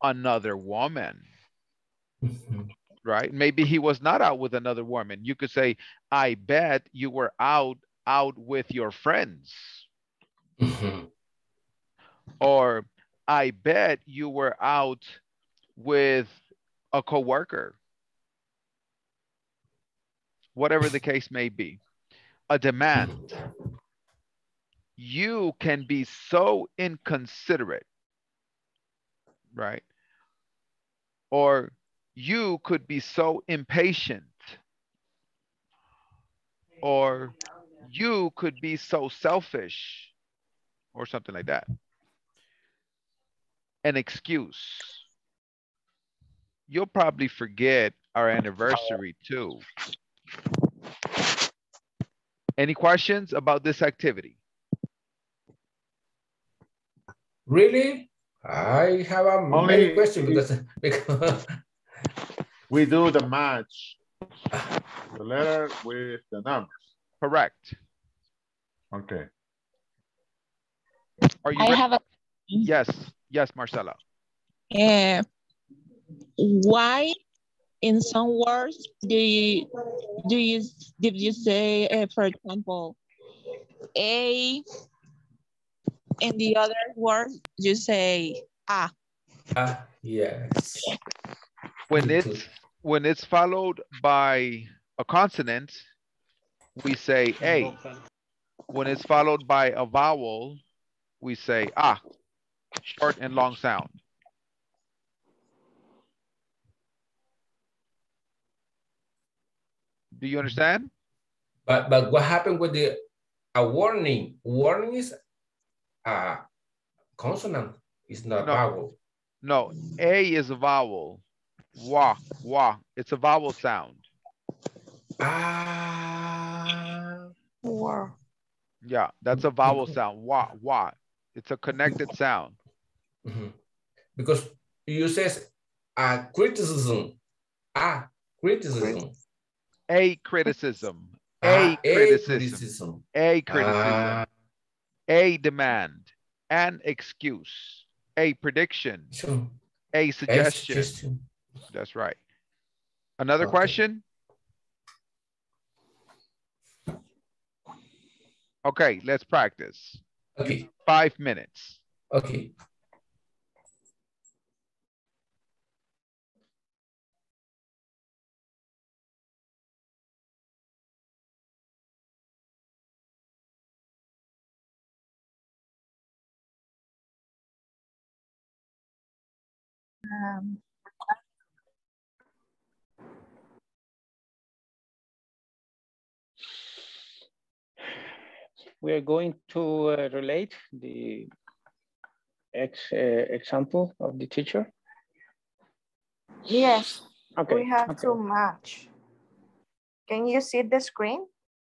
[SPEAKER 2] another woman, right? Maybe he was not out with another woman. You could say, I bet you were out out with your friends. Or I bet you were out with a coworker. Whatever the case may be. A demand. You can be so inconsiderate, right? Or you could be so impatient. Or you could be so selfish or something like that. An excuse. You'll probably forget our anniversary too. Any questions about this activity?
[SPEAKER 1] Really? I have a
[SPEAKER 3] Only
[SPEAKER 1] many question because, because
[SPEAKER 3] We do the match. The letter with the numbers.
[SPEAKER 2] Correct.
[SPEAKER 3] Okay.
[SPEAKER 2] Are you
[SPEAKER 19] I
[SPEAKER 2] ready?
[SPEAKER 19] have a
[SPEAKER 2] Yes, yes, Marcela.
[SPEAKER 19] uh, why in some words do you do you did you say uh, for example a in the other word you say ah
[SPEAKER 1] ah yes.
[SPEAKER 2] When it's when it's followed by a consonant, we say a. When it's followed by a vowel, we say ah. Short and long sound. Do you understand?
[SPEAKER 1] But but what happened with the a warning? Warning is a consonant. It's not
[SPEAKER 2] No.
[SPEAKER 1] vowel.
[SPEAKER 2] No, a is a vowel. Wa, wa. It's a vowel sound.
[SPEAKER 1] Ah.
[SPEAKER 15] War.
[SPEAKER 2] Yeah, that's a vowel sound. Wa, wa. It's a connected sound.
[SPEAKER 1] Mhm. Because you says a criticism. A criticism.
[SPEAKER 2] A criticism.
[SPEAKER 1] Ah,
[SPEAKER 2] A criticism. A criticism.
[SPEAKER 1] Ah.
[SPEAKER 2] A demand. An excuse. A prediction.
[SPEAKER 1] Sure.
[SPEAKER 2] A suggestion.
[SPEAKER 1] suggestion.
[SPEAKER 2] That's right. Another
[SPEAKER 1] Okay.
[SPEAKER 2] question? Okay, let's practice.
[SPEAKER 1] Okay.
[SPEAKER 2] Five minutes.
[SPEAKER 1] Okay.
[SPEAKER 15] Um,
[SPEAKER 6] We are going to uh, relate the ex uh, example of the teacher.
[SPEAKER 15] yes,
[SPEAKER 6] Okay.
[SPEAKER 15] we have
[SPEAKER 6] okay.
[SPEAKER 15] to match. Can you see the screen?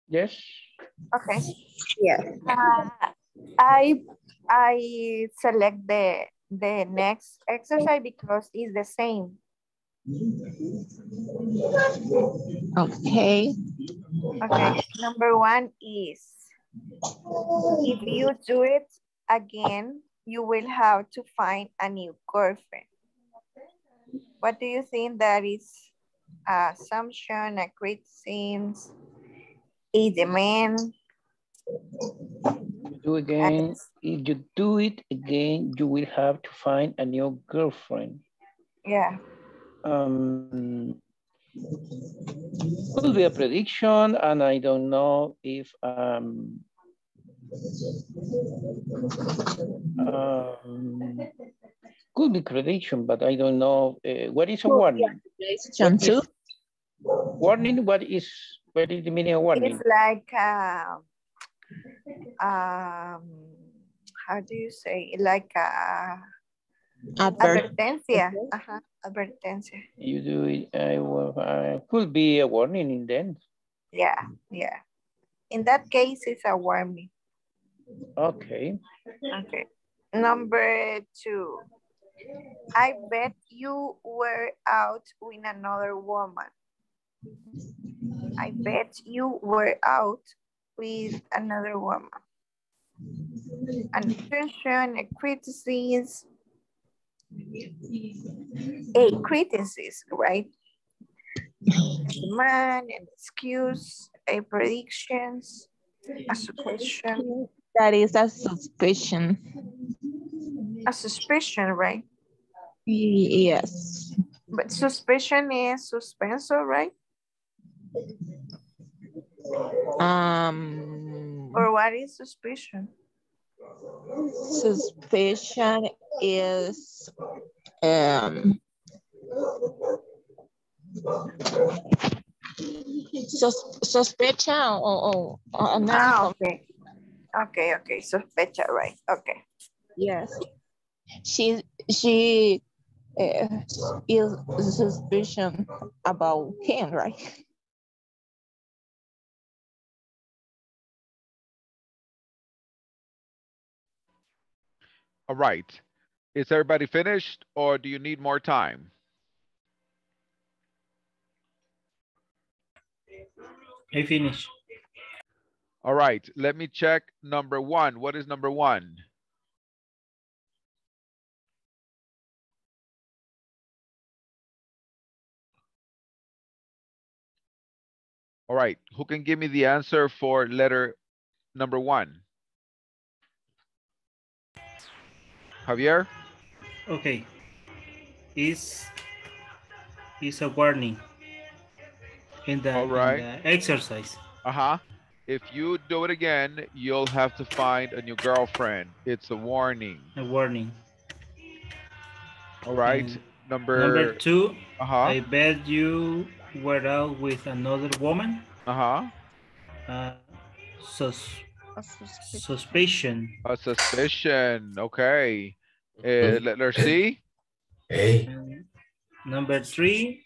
[SPEAKER 6] Yes.
[SPEAKER 15] Okay. Yes. Uh, I I select the the next exercise because it's the same.
[SPEAKER 19] okay
[SPEAKER 15] Okay. Number one is if you do it again, you will have to find a new girlfriend. What do you think that is a assumption, a criticism, a demand?
[SPEAKER 6] Do again. If you do it again, you will have to find a new girlfriend.
[SPEAKER 15] Yeah.
[SPEAKER 6] Um, could be a prediction, and I don't know if um, um could be prediction, but I don't know uh, what is a warning.
[SPEAKER 19] Prediction too.
[SPEAKER 6] Warning. What is what is the meaning of warning?
[SPEAKER 15] It's like, uh, um, how do you say? Like a
[SPEAKER 19] Advert.
[SPEAKER 15] advertencia. Uh-huh. Advertencia.
[SPEAKER 6] You do it. I will. Uh, could be a warning in then.
[SPEAKER 15] Yeah, yeah. In that case, it's a warning.
[SPEAKER 6] Okay.
[SPEAKER 15] Okay. Number two. I bet you were out with another woman. I bet you were out with another woman. An attention, a criticism, a criticism, right? A man, an excuse, a predictions, a suggestion,
[SPEAKER 19] That is a suspicion.
[SPEAKER 15] a suspicion, right?
[SPEAKER 19] Yes.
[SPEAKER 15] But suspicion is suspenso, right?
[SPEAKER 19] Um,
[SPEAKER 15] Or what is suspicion?
[SPEAKER 19] suspicion is um sus suspicion or, or, or
[SPEAKER 15] Ah, okay. Okay, okay, sospecha, right, okay.
[SPEAKER 19] Yes. She she uh, is suspicion about him, right?
[SPEAKER 2] All right. Is everybody finished or do you need more time?
[SPEAKER 6] I finish.
[SPEAKER 2] All right, let me check number one. What is number one? All right, who can give me the answer for letter number one? Javier?
[SPEAKER 6] Okay. Is is a warning in the,
[SPEAKER 2] All right.
[SPEAKER 6] in the exercise.
[SPEAKER 2] Uh-huh. If you do it again, you'll have to find a new girlfriend. It's a warning.
[SPEAKER 6] A warning.
[SPEAKER 2] All right,
[SPEAKER 6] And
[SPEAKER 2] number,
[SPEAKER 6] Number two.
[SPEAKER 2] Uh-huh.
[SPEAKER 6] I bet you were out with another woman.
[SPEAKER 2] Uh-huh.
[SPEAKER 6] Uh, sus suspicion.
[SPEAKER 2] A suspicion, okay. Uh, letter C?
[SPEAKER 1] Hey.
[SPEAKER 6] Number three,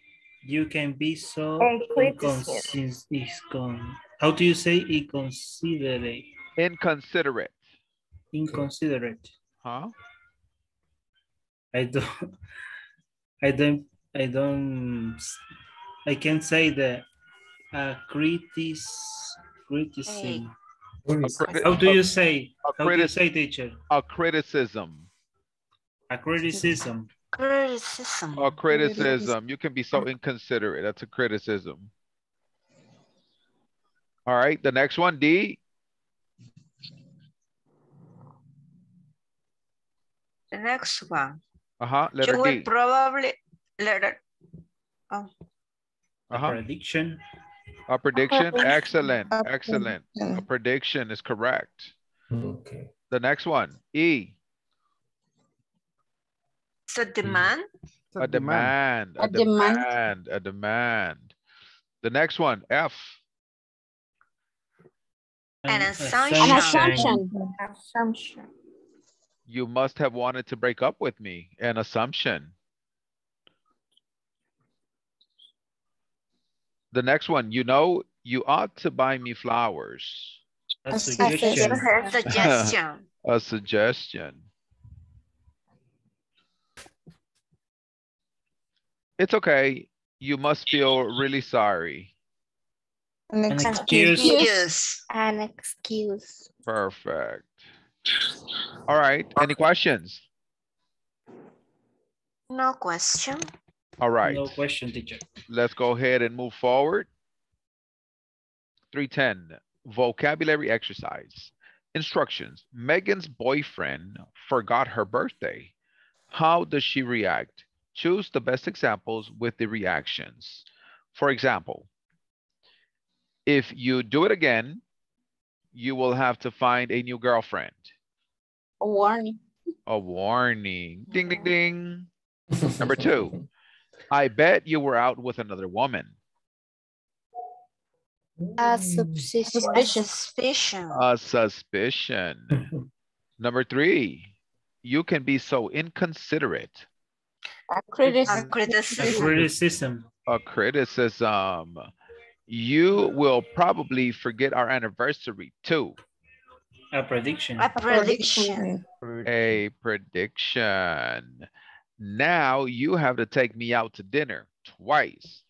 [SPEAKER 6] you can be so
[SPEAKER 15] A criticism.
[SPEAKER 6] inconsist- incon- How do you say inconsiderate?
[SPEAKER 2] Inconsiderate.
[SPEAKER 6] Inconsiderate.
[SPEAKER 2] Huh?
[SPEAKER 6] I don't, I don't, I don't, I can say that uh, critis, criticism.
[SPEAKER 2] Cri-
[SPEAKER 6] How do you say?
[SPEAKER 2] a
[SPEAKER 6] How do you say, teacher?
[SPEAKER 2] A criticism.
[SPEAKER 6] A criticism.
[SPEAKER 14] Criticism.
[SPEAKER 2] A criticism. You can be so inconsiderate. That's a criticism. All right, the next one, D.
[SPEAKER 14] The next one.
[SPEAKER 2] Uh-huh, letter
[SPEAKER 14] you will
[SPEAKER 2] D.
[SPEAKER 14] probably letter. Oh,
[SPEAKER 2] Uh-huh.
[SPEAKER 6] Prediction.
[SPEAKER 2] A prediction,
[SPEAKER 14] prediction.
[SPEAKER 2] excellent,
[SPEAKER 14] A
[SPEAKER 2] excellent. A prediction is correct.
[SPEAKER 1] Okay.
[SPEAKER 2] The next one, E.
[SPEAKER 14] it's a demand.
[SPEAKER 2] A demand, a
[SPEAKER 14] A demand.
[SPEAKER 2] demand, a demand. The next one, F.
[SPEAKER 14] An
[SPEAKER 6] assumption.
[SPEAKER 14] assumption.
[SPEAKER 15] assumption. Assumption.
[SPEAKER 2] You must have wanted to break up with me, an assumption. The next one, you know, you ought to buy me flowers.
[SPEAKER 6] A
[SPEAKER 14] A
[SPEAKER 6] suggestion.
[SPEAKER 14] Suggestion.
[SPEAKER 2] A suggestion. It's okay. You must feel really sorry.
[SPEAKER 15] An
[SPEAKER 6] An
[SPEAKER 15] excuse.
[SPEAKER 14] Excuse.
[SPEAKER 4] An excuse.
[SPEAKER 2] Perfect. All right. Any questions?
[SPEAKER 14] No question.
[SPEAKER 2] All right.
[SPEAKER 6] No question, teacher.
[SPEAKER 2] Let's go ahead and move forward. 310, vocabulary exercise. Instructions. Megan's boyfriend forgot her birthday. How does she react? Choose the best examples with the reactions. For example, if you do it again, you will have to find a new girlfriend.
[SPEAKER 19] A warning.
[SPEAKER 2] A warning. Ding, ding, ding. Number two, I bet you were out with another woman.
[SPEAKER 4] A suspicion.
[SPEAKER 14] Suspicion.
[SPEAKER 2] A suspicion. Number three, you can be so inconsiderate.
[SPEAKER 19] A
[SPEAKER 14] A
[SPEAKER 19] criticism.
[SPEAKER 14] criticism.
[SPEAKER 18] criticism.
[SPEAKER 2] A criticism. You will probably forget our anniversary too.
[SPEAKER 18] A prediction.
[SPEAKER 14] A prediction.
[SPEAKER 2] A prediction. Now you have to take me out to dinner twice.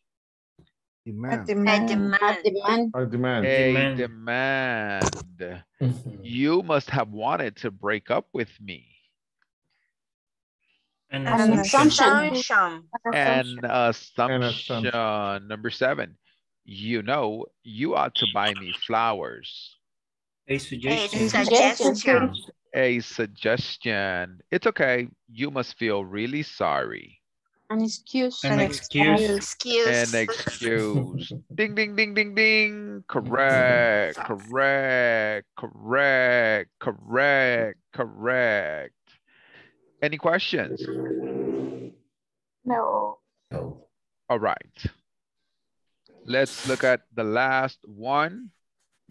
[SPEAKER 13] Demand.
[SPEAKER 14] A
[SPEAKER 15] demand.
[SPEAKER 14] demand.
[SPEAKER 19] demand.
[SPEAKER 3] I demand.
[SPEAKER 2] A
[SPEAKER 18] Demand.
[SPEAKER 2] demand. You must have wanted to break up with me.
[SPEAKER 18] An
[SPEAKER 19] An
[SPEAKER 18] assumption.
[SPEAKER 19] assumption.
[SPEAKER 14] Assumption.
[SPEAKER 2] An assumption.
[SPEAKER 3] assumption.
[SPEAKER 2] Number seven. You know, you ought to buy me flowers.
[SPEAKER 18] A
[SPEAKER 14] A
[SPEAKER 18] suggestion.
[SPEAKER 14] Suggestion.
[SPEAKER 2] A suggestion. It's okay. You must feel really sorry.
[SPEAKER 19] An excuse.
[SPEAKER 18] An excuse.
[SPEAKER 14] Excuse.
[SPEAKER 2] An excuse. ding, ding, ding, ding, ding. Correct, correct, correct, correct, correct. Any questions?
[SPEAKER 19] No.
[SPEAKER 1] No.
[SPEAKER 2] All right. Let's look at the last one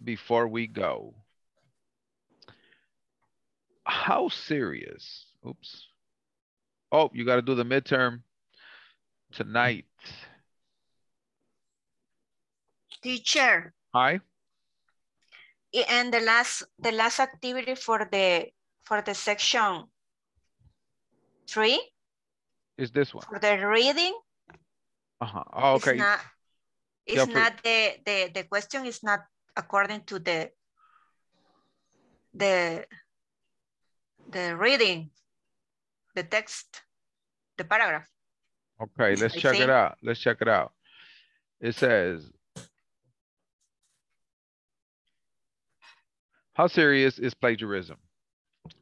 [SPEAKER 2] before we go. How serious? Oops. Oh, you got to do the midterm tonight.
[SPEAKER 14] Teacher.
[SPEAKER 2] Hi.
[SPEAKER 14] And the last, the last activity for the, for the section three,
[SPEAKER 2] Is this one?
[SPEAKER 14] for the reading,
[SPEAKER 2] Uh-huh. Oh,
[SPEAKER 14] it's
[SPEAKER 2] okay.
[SPEAKER 14] not, it's
[SPEAKER 2] for-
[SPEAKER 14] not the, the, the question is not according to the, the, the reading, the text, the paragraph.
[SPEAKER 2] Okay, let's
[SPEAKER 14] I
[SPEAKER 2] check it out. Let's check it out. It says, how serious is plagiarism?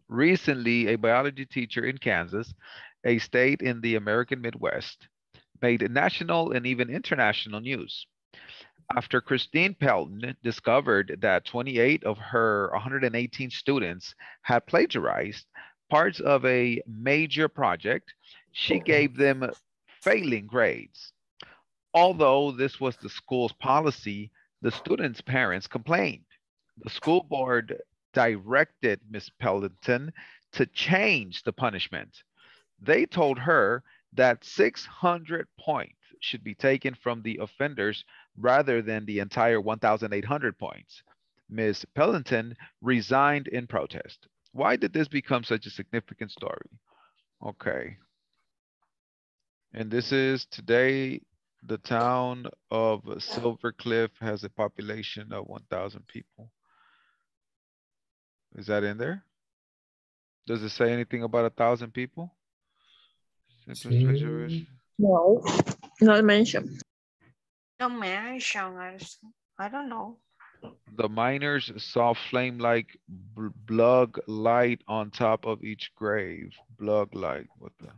[SPEAKER 2] Recently, a biology teacher in Kansas, a state in the American Midwest, made national and even international news. After Christine Pelton discovered that 28 of her 118 students had plagiarized parts of a major project, she oh. gave them failing grades. Although this was the school's policy, the students' parents complained. The school board directed Miss Pelton to change the punishment. They told her that 600 points should be taken from the offenders rather than the entire 1,800 points. Ms. Pelton resigned in protest. Why did this become such a significant story? Okay. And this is today, the town of Silver Cliff has a population of 1,000 people. Is that in there? Does it say anything about a thousand people?
[SPEAKER 19] No. Not mentioned.
[SPEAKER 14] No mention, I I don't know.
[SPEAKER 2] The miners saw flame-like bl- blug light on top of each grave. Blug light, what the?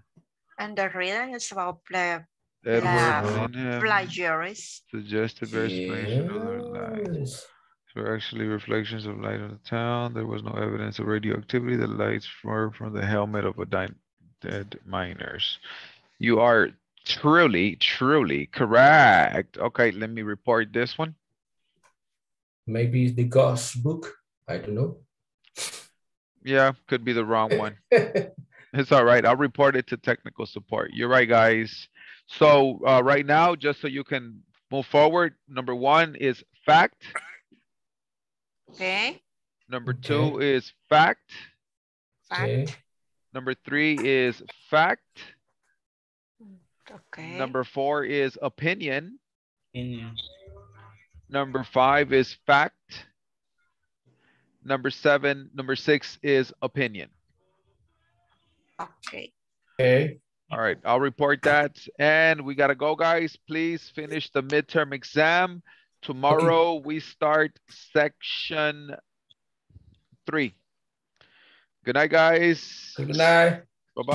[SPEAKER 14] And the reading is about pla-
[SPEAKER 2] Edward
[SPEAKER 14] pla-
[SPEAKER 2] Linham
[SPEAKER 14] plagiarism.
[SPEAKER 2] suggested various explanations of their lights. Were actually reflections of light on the town. There was no evidence of radioactivity. The lights were from the helmet of a dead miners. You are truly, truly correct. Okay, let me report this one.
[SPEAKER 1] Maybe it's the ghost book. I don't know.
[SPEAKER 2] Yeah, could be the wrong one. It's all right. I'll report it to technical support. You're right, guys. So uh, right now, just so you can move forward, number one is fact.
[SPEAKER 14] Okay,
[SPEAKER 2] Number two is fact.
[SPEAKER 1] Okay.
[SPEAKER 2] Number three is fact.
[SPEAKER 14] Okay.
[SPEAKER 2] Number four is opinion.
[SPEAKER 18] Opinion.
[SPEAKER 2] Number five is fact. Number seven, number six is opinion.
[SPEAKER 14] Okay.
[SPEAKER 1] Okay.
[SPEAKER 2] All right, I'll report that. And we gotta go, guys. Please finish the midterm exam. Tomorrow we start section three. Good night, guys.
[SPEAKER 1] Good night.
[SPEAKER 2] Bye-bye.